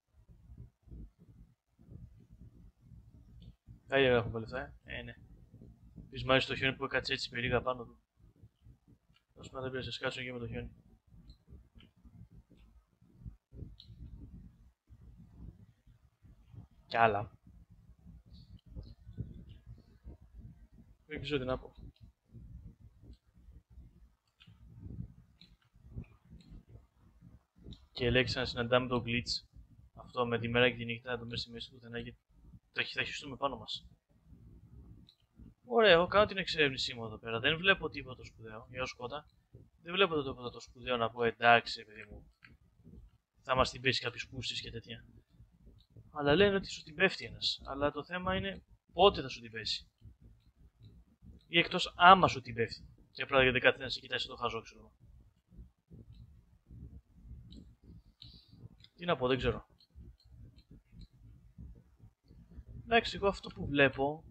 A: Κάγια έχουμε λεφτά, ε. ε ναι. Πεις μ' το χιόνι που έκατσε έτσι περίγα πάνω του. Όσο δεν πρέπει να σε σκάσω και με το χιόνι. Κι άλλα. Δεν ξέρω τι να πω. Και λέξη να συναντάμε το glitch αυτό με τη μέρα και τη νύχτα να το μέσα μέσα του πουθενά γιατί θα, θα χειριστούμε πάνω μας. Ωραία, εγώ κάνω την εξερεύνησή μου εδώ πέρα. Δεν βλέπω τίποτα το σπουδαίο. Για σκότα. Δεν βλέπω τίποτα το σπουδαίο να πω εντάξει, παιδί μου. Θα μας την πέσει κάποιος πούστη και τέτοια. Αλλά λένε ότι σου την πέφτει ένας. Αλλά το θέμα είναι πότε θα σου την πέσει. Ή εκτός άμα σου την πέφτει. Και απλά γιατί κάτι να σε κοιτάσει το χαζό, ξέρω. Τι να πω, δεν ξέρω. Εντάξει, εγώ αυτό που βλέπω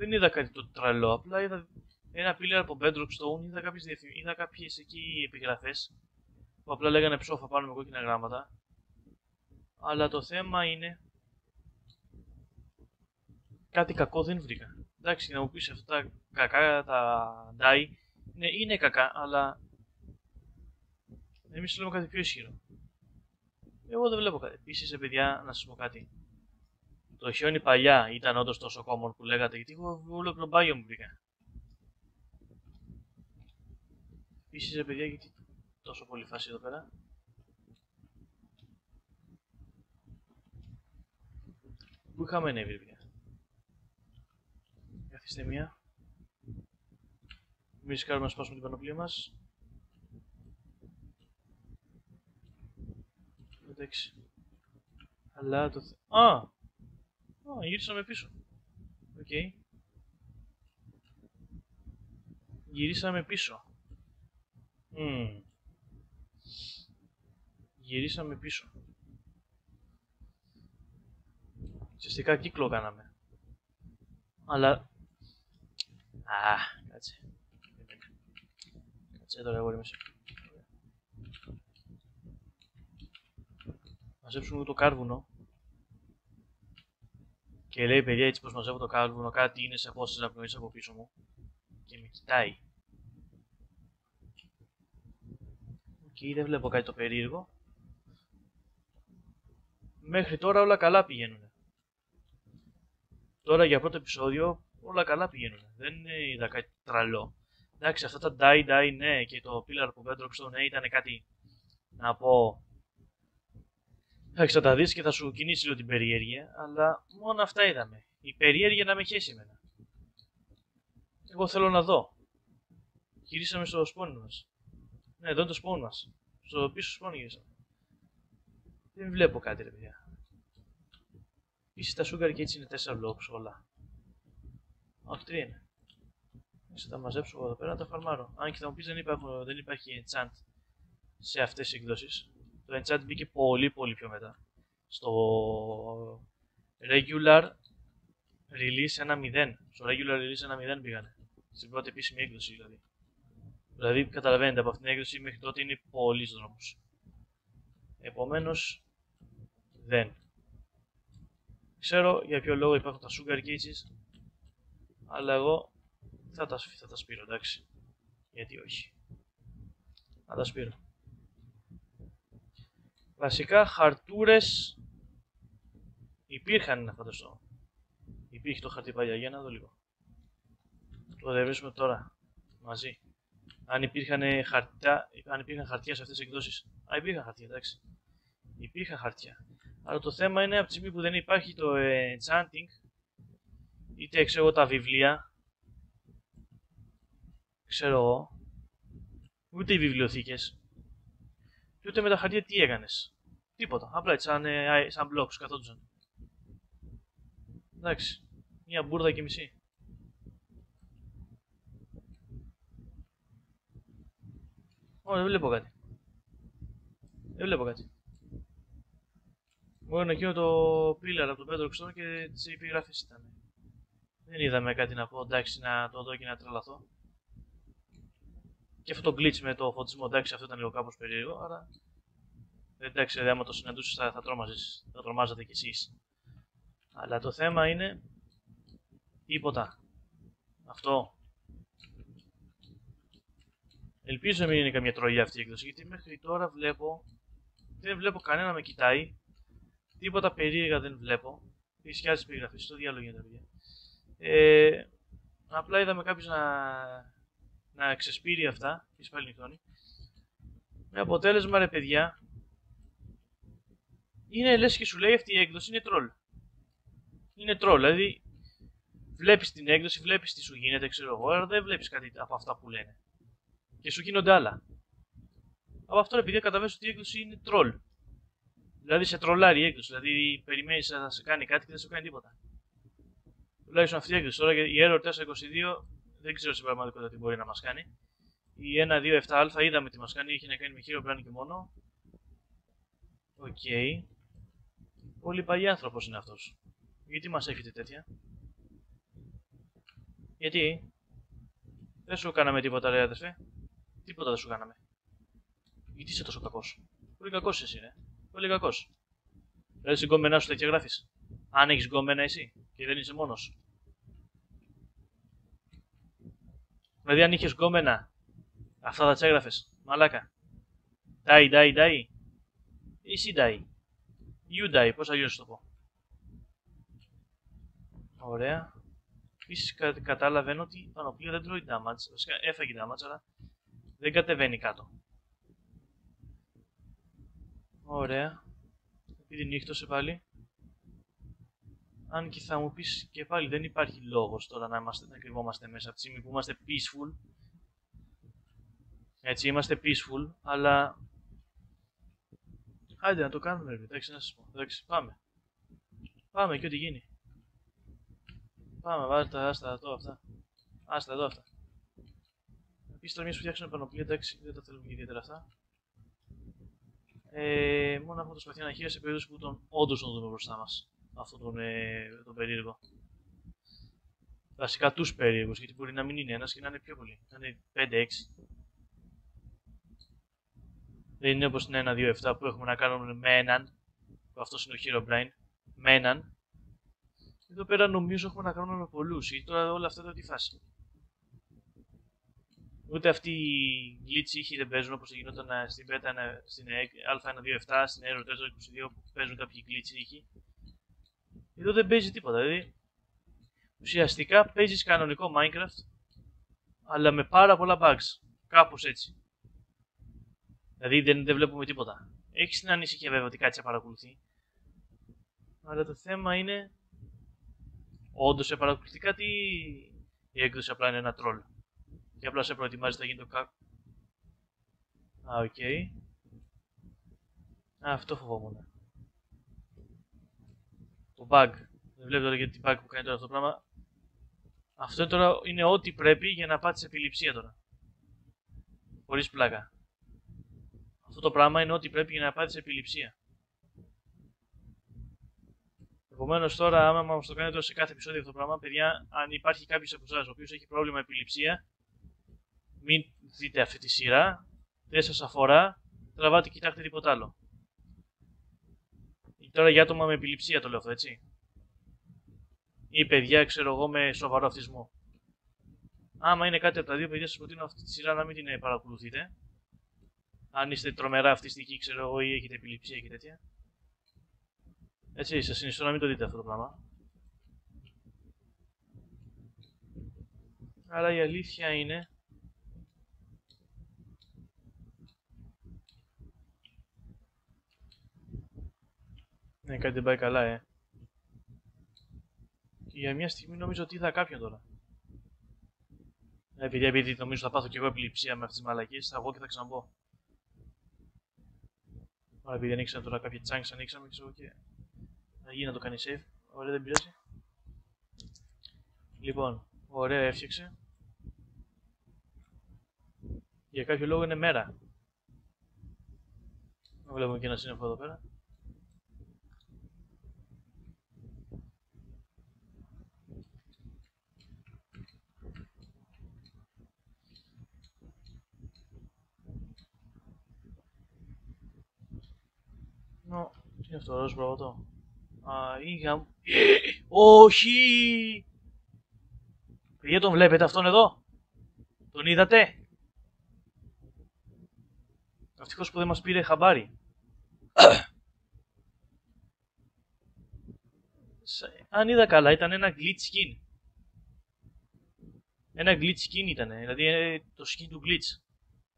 A: δεν είδα κάτι το τρελό. Απλά είδα ένα πύλιο από Bedrock Stone, είδα κάποιες, διευθυ... είδα κάποιες εκεί επιγραφές που απλά λέγανε ψόφα πάνω με κόκκινα γράμματα. Αλλά το θέμα είναι κάτι κακό δεν βρήκα. Εντάξει, να μου πεις αυτά τα κακά, τα die, ναι, είναι κακά, αλλά εμείς θέλουμε κάτι πιο ισχυρό. Εγώ δεν βλέπω κάτι. Επίσης, παιδιά, να σας πω κάτι. Το χιόνι παλιά ήταν όντως τόσο common που λέγατε, γιατί εγώ όλο μπάγιο μου πήγα. Επίσης ρε παιδιά, γιατί τόσο πολύ φάση εδώ πέρα. Πού είχαμε ανέβει, ρε παιδιά; Καθίστε μία. Μην ρισκάρουμε να σπάσουμε την πανοπλία μας. Εντάξει. Αλλά το... Α! Α, γυρίσαμε πίσω. Ok. Okay. Γυρίσαμε πίσω. Mm. Γυρίσαμε πίσω. Ουσιαστικά κύκλο κάναμε. Αλλά... Α, κάτσε. Κάτσε τώρα εγώ μέσα. Μαζέψουμε το κάρβουνο. Και λέει, παιδιά, έτσι πως μαζεύω το κάλβουνο, κάτι είναι σε απόσταση να πνίξει από πίσω μου. Και με κοιτάει. Και δεν βλέπω κάτι το περίεργο. Μέχρι τώρα όλα καλά πηγαίνουν. Τώρα για πρώτο επεισόδιο όλα καλά πηγαίνουν. Δεν είδα κάτι τραλό. Εντάξει, αυτά τα die die ναι και το pillar που πέτρωξε ναι ήταν κάτι να πω. Εντάξει, θα τα δει και θα σου κινήσεις λίγο την περιέργεια, αλλά μόνο αυτά είδαμε. Η περιέργεια να με χέσει εμένα. Εγώ θέλω να δω. Γυρίσαμε στο σπόνι μας. Ναι, εδώ είναι το σπόνι μας. Στο πίσω σπόνι γυρίσαμε. Δεν βλέπω κάτι, ρε παιδιά. Επίση τα sugar και έτσι είναι 4 blocks όλα. Όχι, 3 είναι. Θα τα μαζέψω εδώ πέρα να τα φαρμάρω. Αν και θα μου πεις δεν, υπάρχει, δεν υπάρχει enchant σε αυτές τι εκδόσεις. Το enchant μπήκε πολύ πολύ πιο μετά. Στο regular release 1.0. Στο regular release 1.0 πήγανε. Στην πρώτη επίσημη έκδοση δηλαδή. Δηλαδή καταλαβαίνετε από αυτήν την έκδοση μέχρι τότε είναι πολύ δρόμο. Επομένως δεν. Ξέρω για ποιο λόγο υπάρχουν τα sugar cages, αλλά εγώ θα τα, θα τα σπείρω, εντάξει. Γιατί όχι. Θα τα σπείρω. Βασικά χαρτούρες υπήρχαν να φανταστώ. Υπήρχε το χαρτί παλιά, για να δω λίγο. Το δερβίσουμε τώρα, μαζί. Αν υπήρχαν, χαρτιά, αν υπήρχαν χαρτιά σε αυτές τις εκδόσεις. Α, υπήρχαν χαρτιά, εντάξει. Υπήρχαν χαρτιά. Αλλά το θέμα είναι από τη στιγμή που δεν υπάρχει το enchanting, είτε ξέρω τα βιβλία, ξέρω εγώ, ούτε οι βιβλιοθήκες, και ούτε με τα χαρτιά τι έκανες. Τίποτα. Απλά έτσι σαν, ε, σαν blocks καθόντουσαν. Εντάξει. Μια μπουρδα και μισή. Ω, δεν βλέπω κάτι. Δεν βλέπω κάτι. Μόνο εκείνο το πίλαρ από τον Πέτρο ξέρω και τι επιγραφέ ήταν. Δεν είδαμε κάτι να πω, εντάξει, να το δω και να τρελαθώ. Και αυτό το glitch με το φωτισμό, εντάξει, αυτό ήταν λίγο κάπως περίεργο, αλλά εντάξει, δηλαδή, άμα το συναντούσες θα, θα, τρόμαζες, θα τρομάζατε κι εσείς. Αλλά το θέμα είναι τίποτα. Αυτό. Ελπίζω να μην είναι καμία τρολιά αυτή η έκδοση, γιατί μέχρι τώρα βλέπω, δεν βλέπω κανένα να με κοιτάει Τίποτα περίεργα δεν βλέπω. Ισχυάζει περιγραφή, στο διάλογο για τα παιδιά. Ε, απλά είδαμε κάποιο να, να ξεσπείρει αυτά, και πάλι νυχτώνει. Με αποτέλεσμα, ρε παιδιά, είναι λες και σου λέει αυτή η έκδοση είναι τρόλ. Είναι τρόλ, δηλαδή βλέπεις την έκδοση, βλέπεις τι σου γίνεται, ξέρω εγώ, αλλά δεν βλέπεις κάτι από αυτά που λένε. Και σου γίνονται άλλα. Από αυτό επειδή καταλαβαίνεις ότι η έκδοση είναι τρόλ. Δηλαδή σε τρολάρει η έκδοση. Δηλαδή περιμένεις να σε κάνει κάτι και δεν σου κάνει τίποτα. Τουλάχιστον αυτή η έκδοση. Τώρα η Error 422 δεν ξέρω στην πραγματικότητα τι μπορεί να μας κάνει. Η 127α είδαμε τι μας κάνει, είχε να κάνει με Herobrine και μόνο. Ok. Okay. Πολύ παλιά άνθρωπος είναι αυτός. Γιατί μας έχετε τέτοια; Γιατί; Δεν σου κάναμε τίποτα, ρε αδερφέ. Τίποτα δεν σου κάναμε. Γιατί είσαι τόσο κακός; Πολύ κακός εσύ, είναι. Πολύ κακός. Δηλαδή στην κόμενά σου τέτοια γράφεις. Αν έχεις γκόμενα εσύ και δεν είσαι μόνος. Δηλαδή αν είχες γκόμενα, αυτά θα τσέγραφε. Μαλάκα. Ντάι, ντάι, ντάι. Ή εσύ ντάι. You die, πώς αλλιώς το πω. Ωραία. Επίσης κατάλαβε ότι η πανοπλία δεν τρώει damage. Βασικά έφαγε damage, αλλά δεν κατεβαίνει κάτω. Ωραία. Επειδή νύχτωσε πάλι. Αν και θα μου πεις και πάλι δεν υπάρχει λόγος τώρα να, είμαστε, να κρυβόμαστε μέσα από τη στιγμή που είμαστε peaceful. Έτσι, είμαστε peaceful, αλλά... Άντε να το κάνουμε, ρε, εντάξει, να σας πω. Εντάξει, πάμε. Πάμε και ό,τι γίνει. Πάμε, βάλτε τα άστα εδώ αυτά. Άστα εδώ αυτά. Επίσης τώρα μια σου φτιάξουμε πανοπλία, εντάξει, δεν τα θέλουμε ιδιαίτερα αυτά. Ε, μόνο αυτό το σπαθί αναχείρα σε περίπτωση που τον όντως τον δούμε μπροστά μας. Αυτό τον, ε, τον περίεργο. Βασικά τους περίεργους, γιατί μπορεί να μην είναι ένας και να είναι πιο πολύ. Να είναι 5-6. Δεν είναι όπως την 1-2-7 που έχουμε να κάνουμε με έναν. Που αυτός είναι ο Hero Brain. Με έναν. Εδώ πέρα νομίζω έχουμε να κάνουμε με πολλούς ή τώρα όλα αυτά τα τι φάση. Ούτε αυτοί οι glitch ήχοι δεν παίζουν όπως γινόταν ε, στην beta, ε, στην α127, στην Aero 422 που παίζουν κάποιοι glitch ήχοι. Εδώ δεν παίζει τίποτα, δηλαδή ουσιαστικά παίζεις κανονικό Minecraft αλλά με πάρα πολλά bugs. Κάπως έτσι. Δηλαδή δεν, δεν βλέπουμε τίποτα. Έχεις την ανησυχία βέβαια ότι κάτι σε παρακολουθεί. Αλλά το θέμα είναι όντως σε παρακολουθεί κάτι ή η έκδοση απλά είναι ένα τρόλ. Και απλά σε προετοιμάζει θα γίνει το κακ. Α, ok. Okay. Α, αυτό φοβόμουν. Το bug. Δεν βλέπω τώρα γιατί bug που κάνει τώρα αυτό το πράγμα. Αυτό τώρα είναι ό,τι πρέπει για να πάθεις επιληψία τώρα. Χωρίς πλάκα. Αυτό το πράγμα είναι ό,τι πρέπει για να πάθεις επιληψία. Επομένως, τώρα, άμα μας το κάνετε σε κάθε επεισόδιο αυτό το πράγμα, παιδιά, αν υπάρχει κάποιος από εσάς ο οποίος έχει πρόβλημα επιληψία, μην δείτε αυτή τη σειρά, δεν σας αφορά, τραβάτε και κοιτάξτε τίποτα άλλο. Τώρα για άτομα με επιληψία το λέω αυτό, έτσι. Ή παιδιά, ξέρω εγώ, με σοβαρό αυτισμό. Άμα είναι κάτι από τα δύο παιδιά, σας προτείνω αυτή τη σειρά να μην την παρακολουθείτε αν είστε τρομερά αυτιστικοί, ξέρω εγώ, ή έχετε επιληψία και τέτοια. Έτσι, σας συνιστώ να μην το δείτε αυτό το πράγμα. Αλλά η αλήθεια είναι Ναι, κάτι δεν πάει καλά, ε. Και για μια στιγμή νομίζω ότι είδα κάποιον τώρα. Ε, επειδή, επειδή νομίζω θα πάθω και εγώ επιληψία με αυτές τις μαλακίες, θα βγω και θα ξαναμπω. Άρα επειδή ανοίξαμε τώρα κάποια chunks, ανοίξαμε ξέρω και να γίνει να το κάνει save. Ωραία, δεν πειράζει. Λοιπόν, ωραία έφτιαξε. Για κάποιο λόγο είναι μέρα. Βλέπουμε και ένα σύννεφο εδώ πέρα. Νο, τι είναι αυτό, ροζ μπράβο Α, είχα... Όχι! Παιδιά τον βλέπετε αυτόν εδώ; Τον είδατε; Ευτυχώς που δεν μας πήρε χαμπάρι. Αν είδα καλά ήταν ένα glitch skin. Ένα glitch skin ήταν, δηλαδή ε, το skin του glitch.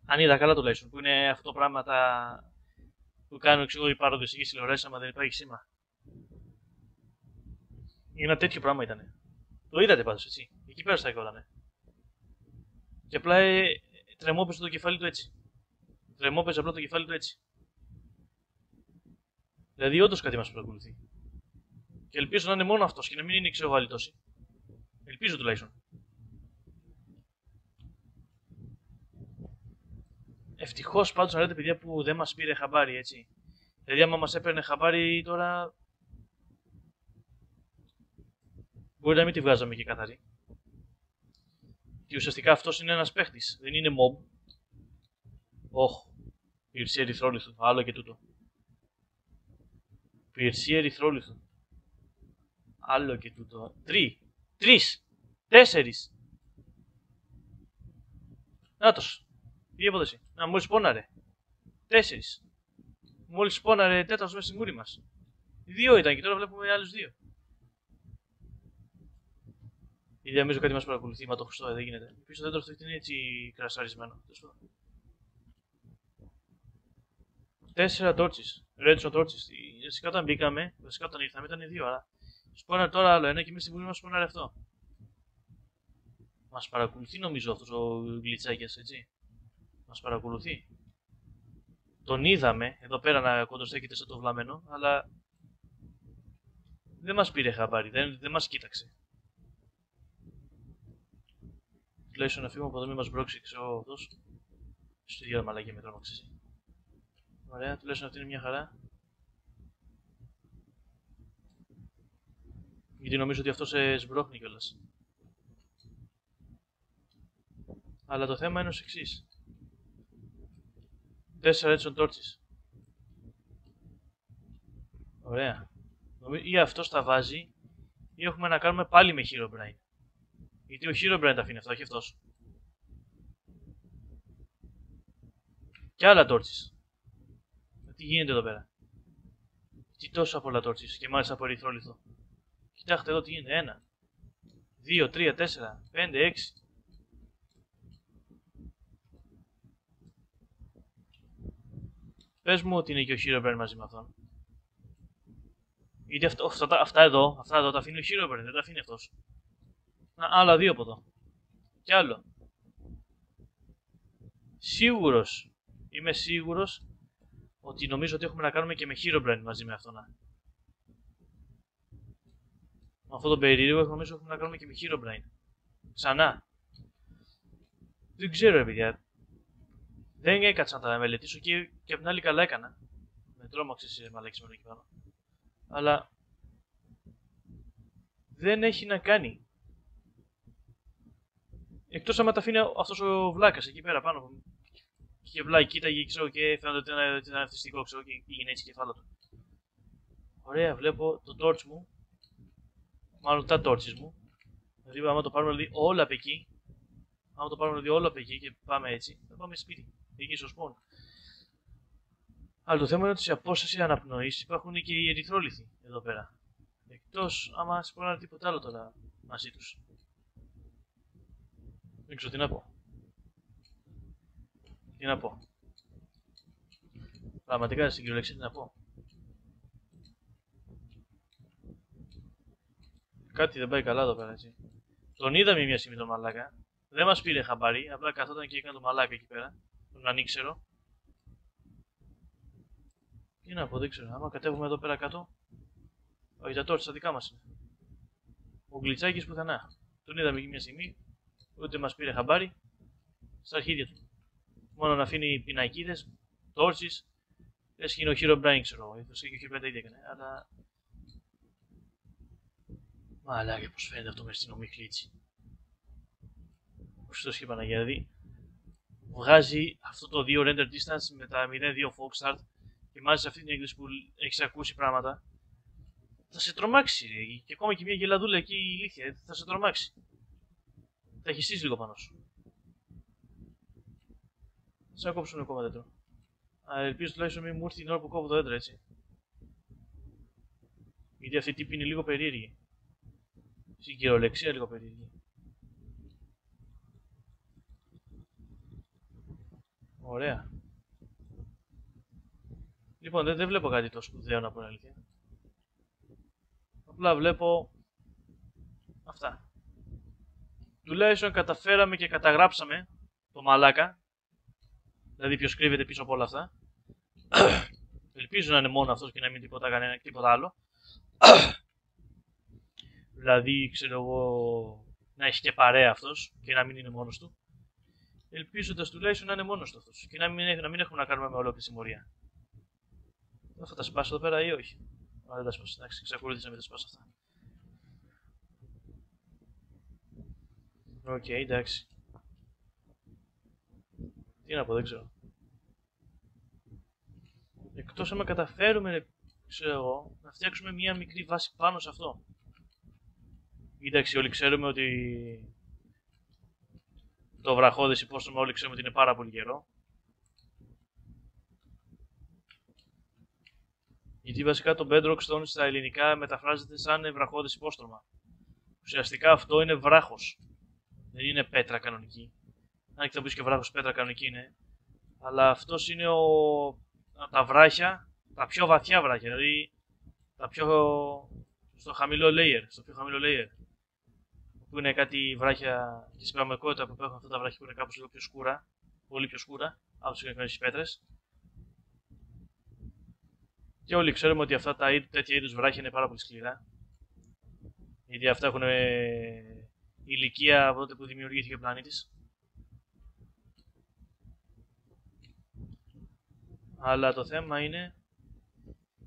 A: Αν είδα καλά τουλάχιστον, που είναι αυτό το πράγμα τα που κάνουν ξέρω, οι παραδοσιακέ τηλεοράσει άμα δεν υπάρχει σήμα. Ένα τέτοιο πράγμα ήταν. Το είδατε πάντως έτσι. Εκεί πέρα στα ναι. Και απλά ε, τρεμόπαιζε το κεφάλι του έτσι. Τρεμόπαιζε απλά το κεφάλι του έτσι. Δηλαδή όντως κάτι μας παρακολουθεί. Και ελπίζω να είναι μόνο αυτός και να μην είναι ξέρω άλλη τόση. Ελπίζω τουλάχιστον. Ευτυχώς πάντως να λέτε παιδιά που δεν μας πήρε χαμπάρι έτσι. Δηλαδή, άμα μας έπαιρνε χαμπάρι τώρα. Μπορεί να μην τη βγάζαμε και καθαρή. Και ουσιαστικά αυτός είναι ένας παίχτης, δεν είναι mob. Όχ, πυρσί ερυθρόλιθου, άλλο και τούτο. Πυρσί ερυθρόλιθου. Άλλο και τούτο. Τρει, τρεις, τέσσερις. Νάτος. Πήγε από εσύ. Να μόλις πόναρε. Τέσσερις. Μόλις πόναρε τέταρτος μέσα στη μούρη μας. Δύο ήταν και τώρα βλέπουμε άλλους δύο. Ήδη νομίζω κάτι μας παρακολουθεί, μα το χρυσό δεν γίνεται. Πίσω δεν το είναι έτσι κρασαρισμένο. Τέσσερα τόρτσι. Ρέτσο τόρτσι. Βασικά όταν μπήκαμε, βασικά όταν ήρθαμε ήταν δύο, αλλά σπόναρε τώρα άλλο ένα και μέσα στη μούρη μας σπόναρε αυτό. Μας παρακολουθεί νομίζω αυτός ο γλιτσάκια, έτσι μας παρακολουθεί. Τον είδαμε εδώ πέρα να κοντοστέκεται στο το βλάμενο, αλλά δεν μας πήρε χαμπάρι, δεν, δεν μας κοίταξε. Τουλάχιστον να φύγουμε από εδώ μην μας μπρώξει, ξέρω αυτός. Στο ίδιο μαλακή με τρόμαξε Ωραία, τουλάχιστον αυτή είναι μια χαρά. Γιατί νομίζω ότι αυτό σε σμπρώχνει κιόλας. Αλλά το θέμα είναι ως εξής. Τέσσερα έτσι torches. Ωραία. Ή αυτός τα βάζει, ή έχουμε να κάνουμε πάλι με Herobrine. Γιατί ο Herobrine τα αφήνει αυτά, όχι αυτός. Και άλλα torches. Τι γίνεται εδώ πέρα. Τι τόσο πολλά torches και μάλιστα από ερυθρόλιθο. Κοιτάξτε εδώ τι γίνεται. Ένα, δύο, τρία, τέσσερα, πέντε, έξι. Πες μου ότι είναι και ο Herobrine μαζί με αυτόν. Γιατί αυτό, αυτά, αυτά, εδώ, αυτά εδώ τα αφήνει ο Herobrine, δεν τα αφήνει αυτός. Να, άλλα δύο από εδώ. Κι άλλο. Σίγουρος, είμαι σίγουρος ότι νομίζω ότι έχουμε να κάνουμε και με Herobrine μαζί με αυτόν. Με αυτό το περίεργο νομίζω έχουμε να κάνουμε και με Herobrine. Ξανά. Δεν ξέρω, ρε παιδιά. Δεν έκατσα να τα μελετήσω και, και απ' την άλλη καλά έκανα. Με τρόμαξε μαλάκι με εκεί πάνω. Αλλά δεν έχει να κάνει. Εκτός άμα τα αφήνει αυτός ο βλάκας εκεί πέρα πάνω. Και βλάει, κοίταγε ξέρω, και φαίνεται ότι είναι, είναι αυτιστικό ξέρω, και πήγαινε έτσι κεφάλαιο του. Ωραία, βλέπω το torch μου. Μάλλον τα torches μου. Δηλαδή, άμα το πάρουμε δηλαδή, όλα από εκεί, άμα το πάρουμε δηλαδή, όλα από εκεί και πάμε έτσι, θα πάμε σπίτι. Εκεί στο σπον. Αλλά το θέμα είναι ότι σε απόσταση αναπνοής υπάρχουν και οι ερυθρόληθοι εδώ πέρα. Εκτός άμα σποράνε τίποτα άλλο τώρα μαζί τους. Δεν ξέρω τι να πω. Τι να πω. Πραγματικά στην κυριολεξία τι να πω. Κάτι δεν πάει καλά εδώ πέρα έτσι. Τον είδαμε μια στιγμή τον μαλάκα. Δεν μας πήρε χαμπάρι, απλά καθόταν και έκανε το μαλάκα εκεί πέρα. Τον ανήξερο. Τι να πω, δεν ξέρω. Άμα κατέβουμε εδώ πέρα κάτω. Όχι, τα τόρτσα δικά μας είναι. Ο γκλιτσάκι πουθενά. Τον είδαμε και μια στιγμή. Ούτε μας πήρε χαμπάρι. Στα αρχίδια του. Μόνο να αφήνει πινακίδες, τόρτσις. Λε και είναι ο Hero Brain, ξέρω εγώ. Ήθο και ο Hero Brain έκανε. Αλλά. Μαλάκια, πώς φαίνεται αυτό μες στην ομίχλη έτσι. Ο Χριστό και η Παναγία. Δηλαδή, βγάζει αυτό το 2 render distance με τα 0-2 Fox start και μάλιστα αυτή την έκδοση που έχεις ακούσει πράγματα, θα σε τρομάξει. Και ακόμα και μια γελαδούλα εκεί η ηλίθεια θα σε τρομάξει. Θα έχει στήσει λίγο πάνω σου. Θα σε κόψουν ακόμα δέντρο. Α, ελπίζω τουλάχιστον μην μου έρθει την ώρα που κόβω το δέντρο έτσι. Γιατί αυτή η τύπη είναι λίγο περίεργη. Στην κυριολεξία λίγο περίεργη. Ωραία. Λοιπόν, δεν, δεν βλέπω κάτι τόσο σπουδαίο να πω αλήθεια. Απλά βλέπω αυτά. Τουλάχιστον καταφέραμε και καταγράψαμε το μαλάκα. Δηλαδή ποιος κρύβεται πίσω από όλα αυτά. Ελπίζω να είναι μόνο αυτός και να μην τίποτα, κανένα, τίποτα άλλο. δηλαδή, ξέρω εγώ, να έχει και παρέα αυτός και να μην είναι μόνος του. Ελπίζοντας τουλάχιστον να είναι μόνος του αυτός και να μην, να μην έχουμε να κάνουμε με ολόκληρη συμμορία. Θα τα σπάσω εδώ πέρα ή όχι; Α, δεν τα σπάσω. Εντάξει, εξακολουθήσα να μην τα σπάσω αυτά. Ok, okay, εντάξει. Τι να πω, δεν ξέρω. Εκτός άμα καταφέρουμε, ξέρω εγώ, να φτιάξουμε μία μικρή βάση πάνω σε αυτό. Εντάξει, όλοι ξέρουμε ότι το βραχώδες υπόστομα όλοι ξέρουμε ότι είναι πάρα πολύ καιρό. Γιατί βασικά το bedrock stone στα ελληνικά μεταφράζεται σαν βραχώδες υπόστρωμα. Ουσιαστικά αυτό είναι βράχος. Δεν είναι πέτρα κανονική. Αν και θα πεις και βράχος πέτρα κανονική είναι. Αλλά αυτός είναι ο... τα βράχια, τα πιο βαθιά βράχια. Δηλαδή τα πιο. στο χαμηλό layer. Στο πιο χαμηλό layer. Που είναι κάτι βράχια και στην πραγματικότητα που έχουν αυτά τα βράχια που είναι κάπως λίγο πιο σκούρα. Πολύ πιο σκούρα από τις πέτρες. Και όλοι ξέρουμε ότι αυτά τα τέτοια είδους βράχια είναι πάρα πολύ σκληρά. Γιατί αυτά έχουν ε, ηλικία από τότε που δημιουργήθηκε ο πλανήτης. Αλλά το θέμα είναι,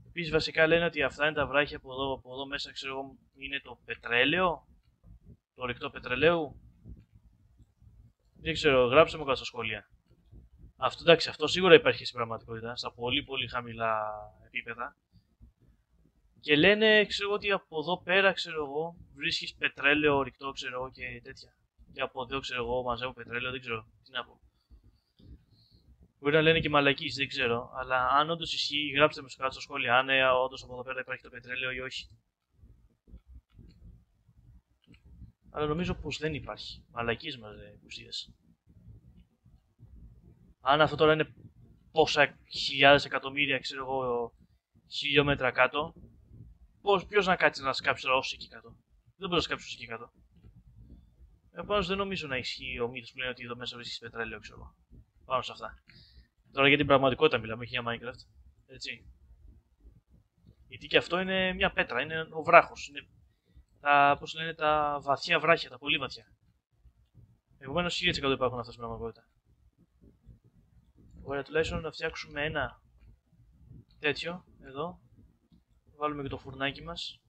A: επίσης βασικά λένε ότι αυτά είναι τα βράχια που εδώ, από εδώ μέσα ξέρω εγώ είναι το πετρέλαιο, το ρηκτό πετρελαίου. Δεν ξέρω, γράψτε μου κάτω στα σχόλια. Αυτό, εντάξει, αυτό σίγουρα υπάρχει στην πραγματικότητα, στα πολύ πολύ χαμηλά επίπεδα. Και λένε, ξέρω εγώ, ότι από εδώ πέρα, ξέρω εγώ, βρίσκεις πετρέλαιο ρηκτό, ξέρω εγώ, και τέτοια. Και από εδώ, ξέρω εγώ, μαζεύω πετρέλαιο, δεν ξέρω τι να πω. Μπορεί να λένε και μαλακή, δεν ξέρω. Αλλά αν όντως ισχύει, γράψτε με κάτω στα σχόλια αν ε, όντως από εδώ πέρα υπάρχει το πετρέλαιο ή όχι. Αλλά νομίζω πως δεν υπάρχει. Μαλακή μας ουσίε. Αν αυτό τώρα είναι πόσα χιλιάδες εκατομμύρια, ξέρω εγώ, χιλιόμετρα κάτω, ποιος να κάτσει να σκάψει τώρα εκεί κάτω; Δεν μπορείς να σκάψεις εκεί κάτω. Επομένως δεν νομίζω να ισχύει ο μύθος που λένε ότι εδώ μέσα βρίσκεις πετρέλαιο, ξέρω εγώ. Πάνω σε αυτά. Τώρα για την πραγματικότητα μιλάμε, όχι για Minecraft. Έτσι. Γιατί και αυτό είναι μια πέτρα, είναι ο βράχος. Είναι τα, πώς λένε, τα βαθιά βράχια, τα πολύ βαθιά. Επομένως 1000% υπάρχουν αυτά στην πραγματικότητα. Ωραία, τουλάχιστον να φτιάξουμε ένα τέτοιο εδώ. Βάλουμε και το φουρνάκι μας.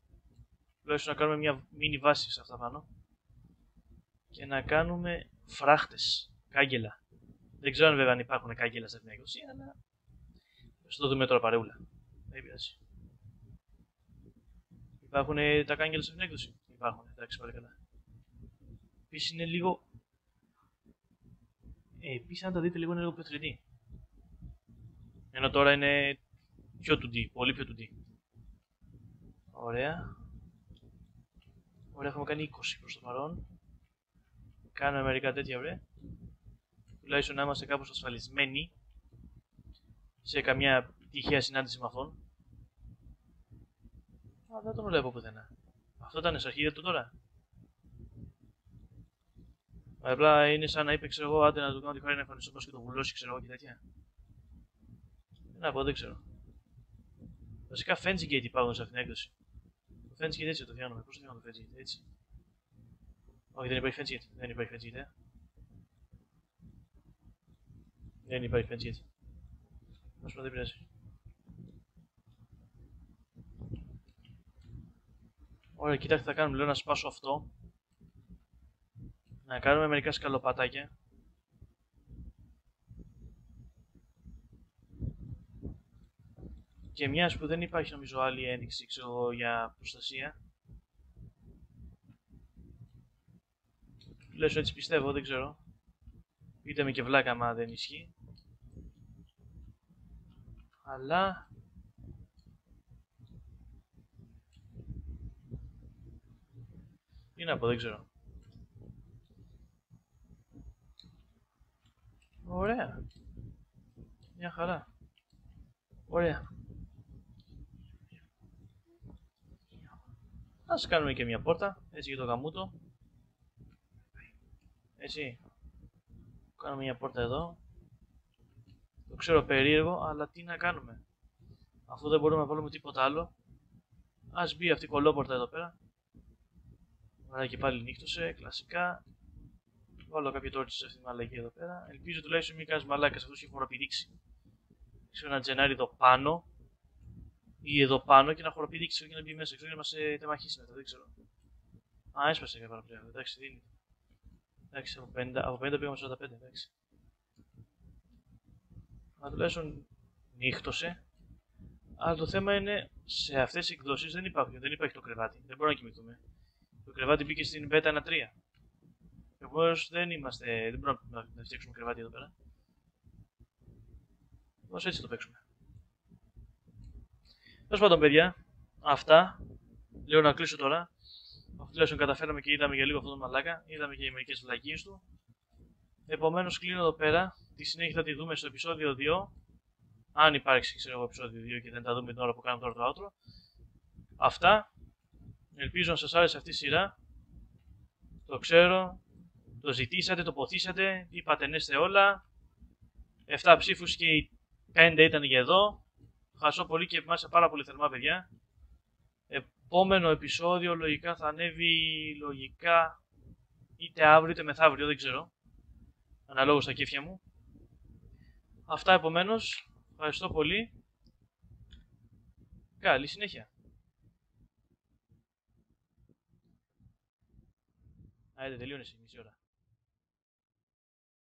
A: Τουλάχιστον να κάνουμε μια μίνι βάση σε αυτά πάνω. Και να κάνουμε φράχτες, κάγκελα. Δεν ξέρω αν βέβαια αν υπάρχουν κάγκελα σε αυτήν την έκδοση, αλλά. Θα το δούμε τώρα παρεούλα. Δεν πειράζει. Υπάρχουν τα κάγκελα σε αυτήν την έκδοση. Υπάρχουν, εντάξει, πάλι καλά. Επίσης είναι λίγο. Ε, Επίσης, αν τα δείτε λίγο, είναι λίγο πιο 3D. Ενώ τώρα είναι πιο 2D, πολύ πιο 2D. Ωραία. Ωραία, έχουμε κάνει 20 προς το παρόν. Κάνουμε μερικά τέτοια, ωραία τουλάχιστον να είμαστε κάπως ασφαλισμένοι σε καμιά τυχαία συνάντηση με αυτόν. Α, δεν τον βλέπω πουθενά. Αυτό ήταν σε αρχή του τώρα. Απλά είναι σαν να είπε, ξέρω εγώ, άντε να του κάνω τη χάρη να εμφανιστώ και το βουλώσει, ξέρω εγώ και τέτοια. Να πω, δεν ξέρω. Βασικά fancy gate υπάρχουν σε αυτήν την έκδοση. Το fancy gate έτσι το φτιάχνουμε. Πώς το φτιάχνουμε το fancy gate, έτσι; Όχι, δεν υπάρχει fancy gate. Δεν υπάρχει fancy gate. Ε. Δεν υπάρχει fancy έτσι. Ας πούμε δεν πειράζει. Ωραία, κοίτα τι θα κάνουμε. Λέω να σπάσω αυτό. Να κάνουμε μερικά σκαλοπατάκια. Και μιας που δεν υπάρχει νομίζω άλλη ένδειξη ξέρω, για προστασία. Λέω έτσι πιστεύω, δεν ξέρω. Πείτε με και βλάκα μα δεν ισχύει. Αλλά... Τι να πω, δεν ξέρω. Ωραία. Μια χαρά. Ωραία. Ας κάνουμε και μια πόρτα, έτσι για το γαμούτο. Έτσι. Κάνουμε μια πόρτα εδώ. Το ξέρω περίεργο, αλλά τι να κάνουμε. Αφού δεν μπορούμε να βάλουμε τίποτα άλλο. Ας μπει αυτή η κολόπορτα εδώ πέρα. Ωραία και πάλι νύχτωσε, κλασικά. Βάλω κάποιο τόρτσι σε αυτή τη μαλακή εδώ πέρα. Ελπίζω τουλάχιστον μην κάνεις μαλάκας αυτό έχει χοροπηδήξεις. Ξέρω ένα τζενάρι εδώ πάνω ή εδώ πάνω και να χοροπηδήξεις και να μπει μέσα. Ξέρω να μας ε, τεμαχίσει μετά, δεν ξέρω. Α, έσπασε για παραπλέον. Εντάξει, δίνει. Εντάξει, από 50, από 50 πήγαμε 45, εντάξει. Αλλά τουλάχιστον νύχτωσε. Αλλά το θέμα είναι σε αυτές τι εκδόσεις δεν υπάρχει, δεν υπάρχει το κρεβάτι. Δεν μπορούμε να κοιμηθούμε. Το κρεβάτι μπήκε στην Beta 1.3. Επομένω δεν είμαστε. Δεν μπορούμε να φτιάξουμε κρεβάτι εδώ πέρα. Όμω έτσι το παίξουμε. Τέλος πάντων, παιδιά, αυτά. Λέω να κλείσω τώρα. Αφού τουλάχιστον καταφέραμε και είδαμε για λίγο αυτό το μαλάκα. Είδαμε και μερικές βλακίες του. Επομένως, κλείνω εδώ πέρα. Τη συνέχεια θα τη δούμε στο επεισόδιο 2. Αν υπάρξει, ξέρω εγώ, επεισόδιο 2 και δεν τα δούμε την ώρα που κάνουμε τώρα το outro. Αυτά. Ελπίζω να σας άρεσε αυτή η σειρά. Το ξέρω. Το ζητήσατε, το ποθήσατε. Είπατε ναι σε όλα. 7 ψήφους και οι 5 ήταν για εδώ. Χασώ πολύ και μάλιστα πάρα πολύ θερμά, παιδιά. Επόμενο επεισόδιο λογικά θα ανέβει λογικά είτε αύριο είτε μεθαύριο, δεν ξέρω. Αναλόγως στα κέφια μου. Αυτά επομένως. Ευχαριστώ πολύ. Καλή συνέχεια. Άιντε, τελείωνε η μισή ώρα.